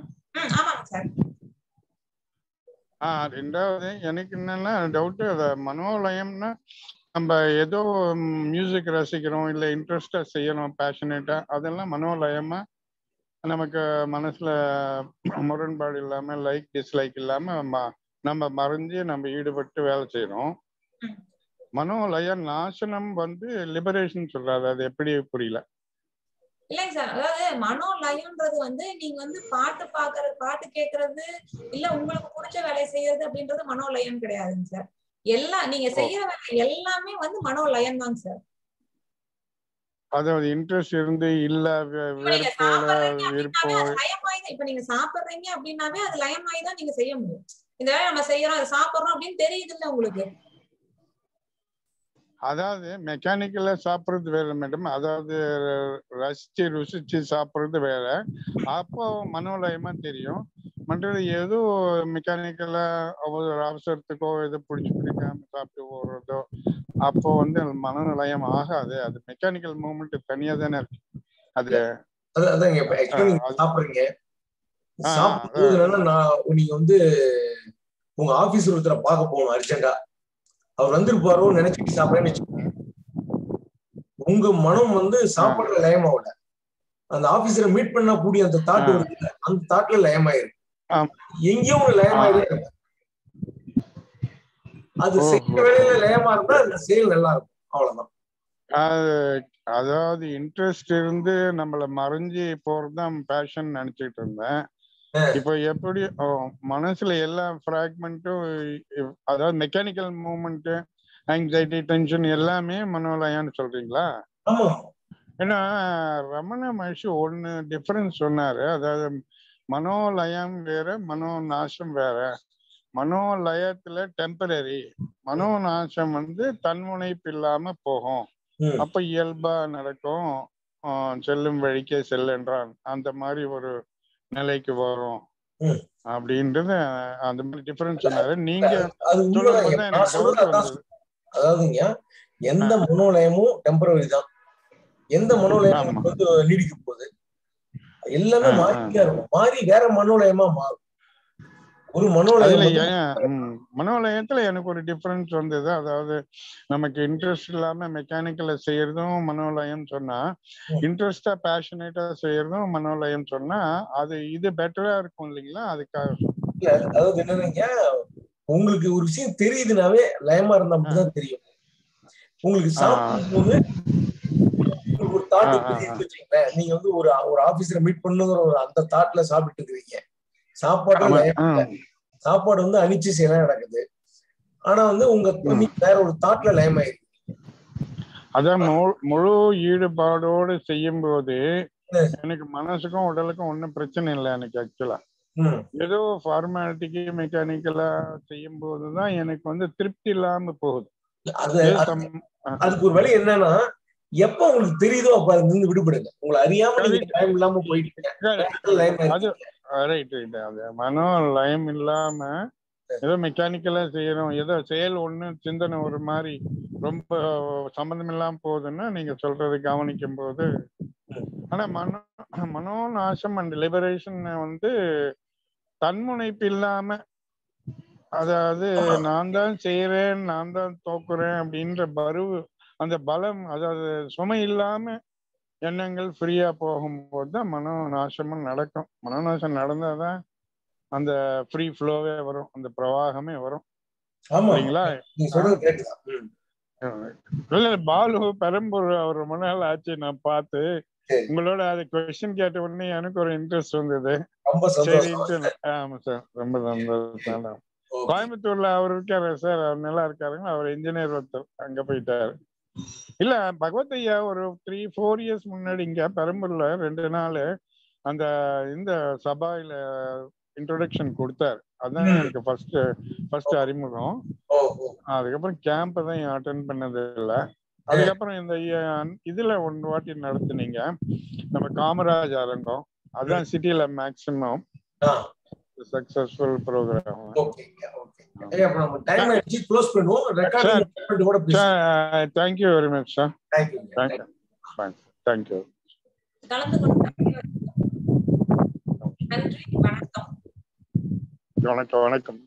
ம் ஆமாங்க சார் ஆ ரெண்டாவது எனக்கு என்னன்னா டவுட்டு அதை மனோலயம்னா நம்ம ஏதோ மியூசிக் ரசிக்கிறோம் இல்லை இன்ட்ரெஸ்டாக செய்யணும் பேஷனேட்டாக அதெல்லாம் மனோலயமா நமக்கு மனசுல முரண்பாடு இல்லாமல் லைக் டிஸ்லைக் இல்லாமல் ம- நம்ம மறைஞ்சு நம்ம ஈடுபட்டு வேலை செய்கிறோம் மனோலய நாசனம் வந்து லிபரேஷன் சொல்றாரு. அது எப்படி புரியல? இல்லைங்க சார். அதாவது மனோலயம்ன்றது வந்து நீங்க வந்து பாட்டு பாக்குறது பாட்டு கேக்குறது இல்ல உங்களுக்கு பிடிச்ச வேலையை செய்யறது அப்படின்றது மனோலயம் கிடையாதுங்க சார். எல்லாம் நீங்க செய்யற வேலை எல்லாமே வந்து மனோலயம் தாங்க சார். அதாவது இன்ட்ரெஸ்ட் இருந்து இல்ல இப்ப நீங்க சாப்பிடுறீங்க அப்படின்னாவே அது லயமாயி தான். நீங்க செய்ய முடியும். இந்த வேலை நம்ம செய்யறோம் அதை சாப்பிடுறோம் அப்படின்னு தெரியுது இல்ல உங்களுக்கு. அதாவது மெக்கானிக்கலா சாப்பிடுறது வேற மேடம் அதாவது ரசிச்சு ருசிச்சு சாப்பிடுறது வேற. அப்போ மனோலயமா தெரியும். மற்றது ஏதோ மெக்கானிக்கலா ஒரு அவசரத்துக்கோ எதோ பிடிச்சி பிடிக்காம சாப்பிட்டு போறதோ அப்போ வந்து மனநிலையம் ஆகாது. அது மெக்கானிக்கல் மூமெண்ட் தனியா தானே இருக்கு. அது சாப்பிடுறீங்க. சாப்பிடும்போது என்னன்னா நான் நீங்க வந்து உங்க ஆபீஸ் ஒருத்தரை பார்க்க போகணும் அர்ஜென்டா அவர் வந்திருப்பாரோன்னு நினைச்சிட்டு சாப்பிடறேன்னு வச்சுக்கோங்க உங்க மனம் வந்து சாப்பாடுல லயமாவல அந்த ஆபீசரை மீட் பண்ணா கூடிய அந்த தாட் வருது அந்த தாட்ல லயமாயிருக்கு எங்கேயும் ஒரு லயமாயிரே இருக்கு அது செய்யற வேலையில லயமா இருந்தா அந்த செயல் நல்லா இருக்கும். அவ்வளவுதான். அது அதாவது இன்ட்ரெஸ்ட் இருந்து நம்மள மறைஞ்சு போறதுதான் பேஷன் நினைச்சிட்டு இருந்தேன். இப்போ எப்படி மனசுல எல்லா ஃப்ராக்மெண்ட்டும் அதாவது மெக்கானிக்கல் மூவ்மெண்ட் ஆங்ஸைட்டி டென்ஷன் எல்லாமே மனோலயான்னு சொல்றீங்களா? ஏன்னா ரமண மகர்ஷி ஒண்ணு டிஃபரன்ஸ் சொன்னாரு. அதாவது மனோலயம் வேற மனோ நாசம் வேற. மனோலயத்துல டெம்பரரி மனோ நாசம் வந்து தன்முனைப்பு இல்லாம போகும் அப்ப இயல்பா நடக்கும். செல்லும் வழிக்கே செல்லென்றான். அந்த மாதிரி ஒரு நிலைக்கு வரும். அப்படின்றது அந்த மாதிரி டிஃபரன்ஸ் சொன்னாரு. நீங்க. அதாவதுங்க எந்த மனோலயமும் டெம்பரரி தான். எந்த மனோலயமும் நமக்கு வந்து நீடிக்க போகுது எல்லாமே இருக்கும். மாறி வேற மனோலயமா மாறும். ஒரு மனோலயம் மனோலயத்துல எனக்கு ஒரு டிஃபரன்ஸ் வந்தது. அதாவது நமக்கு இன்ட்ரெஸ்ட் இல்லாம மெக்கானிக்கல செய்யறதும் மனோலயம் சொன்னா இன்ட்ரெஸ்டா பேஷனேட்டா செய்யறதும் மனோலயம் சொன்னா அது இது பெட்டரா இருக்கும் இல்லைங்களா? அதுக்காக அதாவது என்னன்னீங்க உங்களுக்கு ஒரு விஷயம் தெரியுதுனாவே லயமா இருந்தா மட்டும்தான் தெரியும். உங்களுக்கு. சாப்பிடும் போது ஒரு தாட் நீங்க வந்து ஒரு ஒரு ஆபீசரை மீட் பண்ணுங்கிற ஒரு அந்த தாட்ல சாப்பிட்டு இருக்கிறீங்க. சாப்பாடு லயம். சாப்பாடு வந்து அனிச்சு செயலா நடக்குது. ஆனா வந்து உங்க வேற ஒரு தாட்ல லயமாயிருக்கு அதான் முழு- முழு ஈடுபாடோடு செய்யும் போது எனக்கு மனசுக்கும் உடலுக்கும் ஒன்றும் பிரச்சனை இல்லை எனக்கு ஆக்சுவலா. ஏதோ ஃபார்மாலிட்டிக்கு மெக்கானிக்கலா செய்யும் போதுதான் எனக்கு வந்து திருப்தி இல்லாம போகுது. அதுக்கு ஒரு வழி என்னன்னா எப்ப உங்களுக்கு தெரியுதோ அப்ப இருந்து விடுபடுங்க. உங்களை அறியாம நீங்க டைம் இல்லாம அது ரைட் ரைட் அது மனோ லயம் இல்லாம ஏதோ மெக்கானிக்கலா செய்யறோம் ஏதோ செயல் ஒண்ணு சிந்தனை ஒரு மாதிரி ரொம்ப சம்மந்தம் இல்லாம போகுதுன்னா நீங்க சொல்றது கவனிக்கும் போது ஆனா மனோ மனோ நாசம் அண்ட் லிபரேஷன் வந்து தன்முனைப்பு இல்லாம அதாவது நான் தான் செய்யறேன் நான் தான் தோக்குறேன் அப்படின்ற பருவு அந்த பலம் அதாவது சுமை இல்லாம எண்ணங்கள் ஃப்ரீயா போகும்போது தான் மனோ நாசமும் நடக்கும். மனோ நாசம் நடந்தாதான் அந்த ஃப்ரீ ஃப்ளோவே வரும். அந்த பிரவாகமே வரும். சரிங்களா? இல்ல பாலு பெரம்பூர் அவர் ரொம்ப நாள் ஆச்சு. நான் பார்த்து உங்களோட அது கொஸ்டின் கேட்ட உடனே எனக்கு ஒரு இன்ட்ரெஸ்ட் வந்தது. சரின்ட்டு ஆமா சார். ரொம்ப சந்தோஷம். கோயம்புத்தூர்ல அவர் இருக்காரு சார். அவர் நல்லா இருக்காருங்க. அவர் இன்ஜினியர் ஒருத்தர். அங்க போயிட்டாரு. இல்ல பகவத் ஐயா ஒரு த்ரீ ஃபோர் இயர்ஸ் முன்னாடி இங்க பெரம்பூர்ல ரெண்டு நாள் அந்த இந்த சபாயில இன்ட்ரோடக்ஷன் கொடுத்தாரு. அதான் எனக்கு ஃபர்ஸ்ட் ஃபர்ஸ்ட் அறிமுகம். அதுக்கப்புறம் கேம்ப் தான் அட்டன் பண்ணது இல்ல அதுக்கப்புறம் இந்த இதுல ஒன்று வாட்டி நடத்துனீங்க. நம்ம காமராஜ் அரங்கம். அதான் சிட்டில maximum successful programme thank you very much sir thank you thank you thank you கலந்து கொண்ட நன்றி வணக்கம். வணக்கம் வணக்கம்.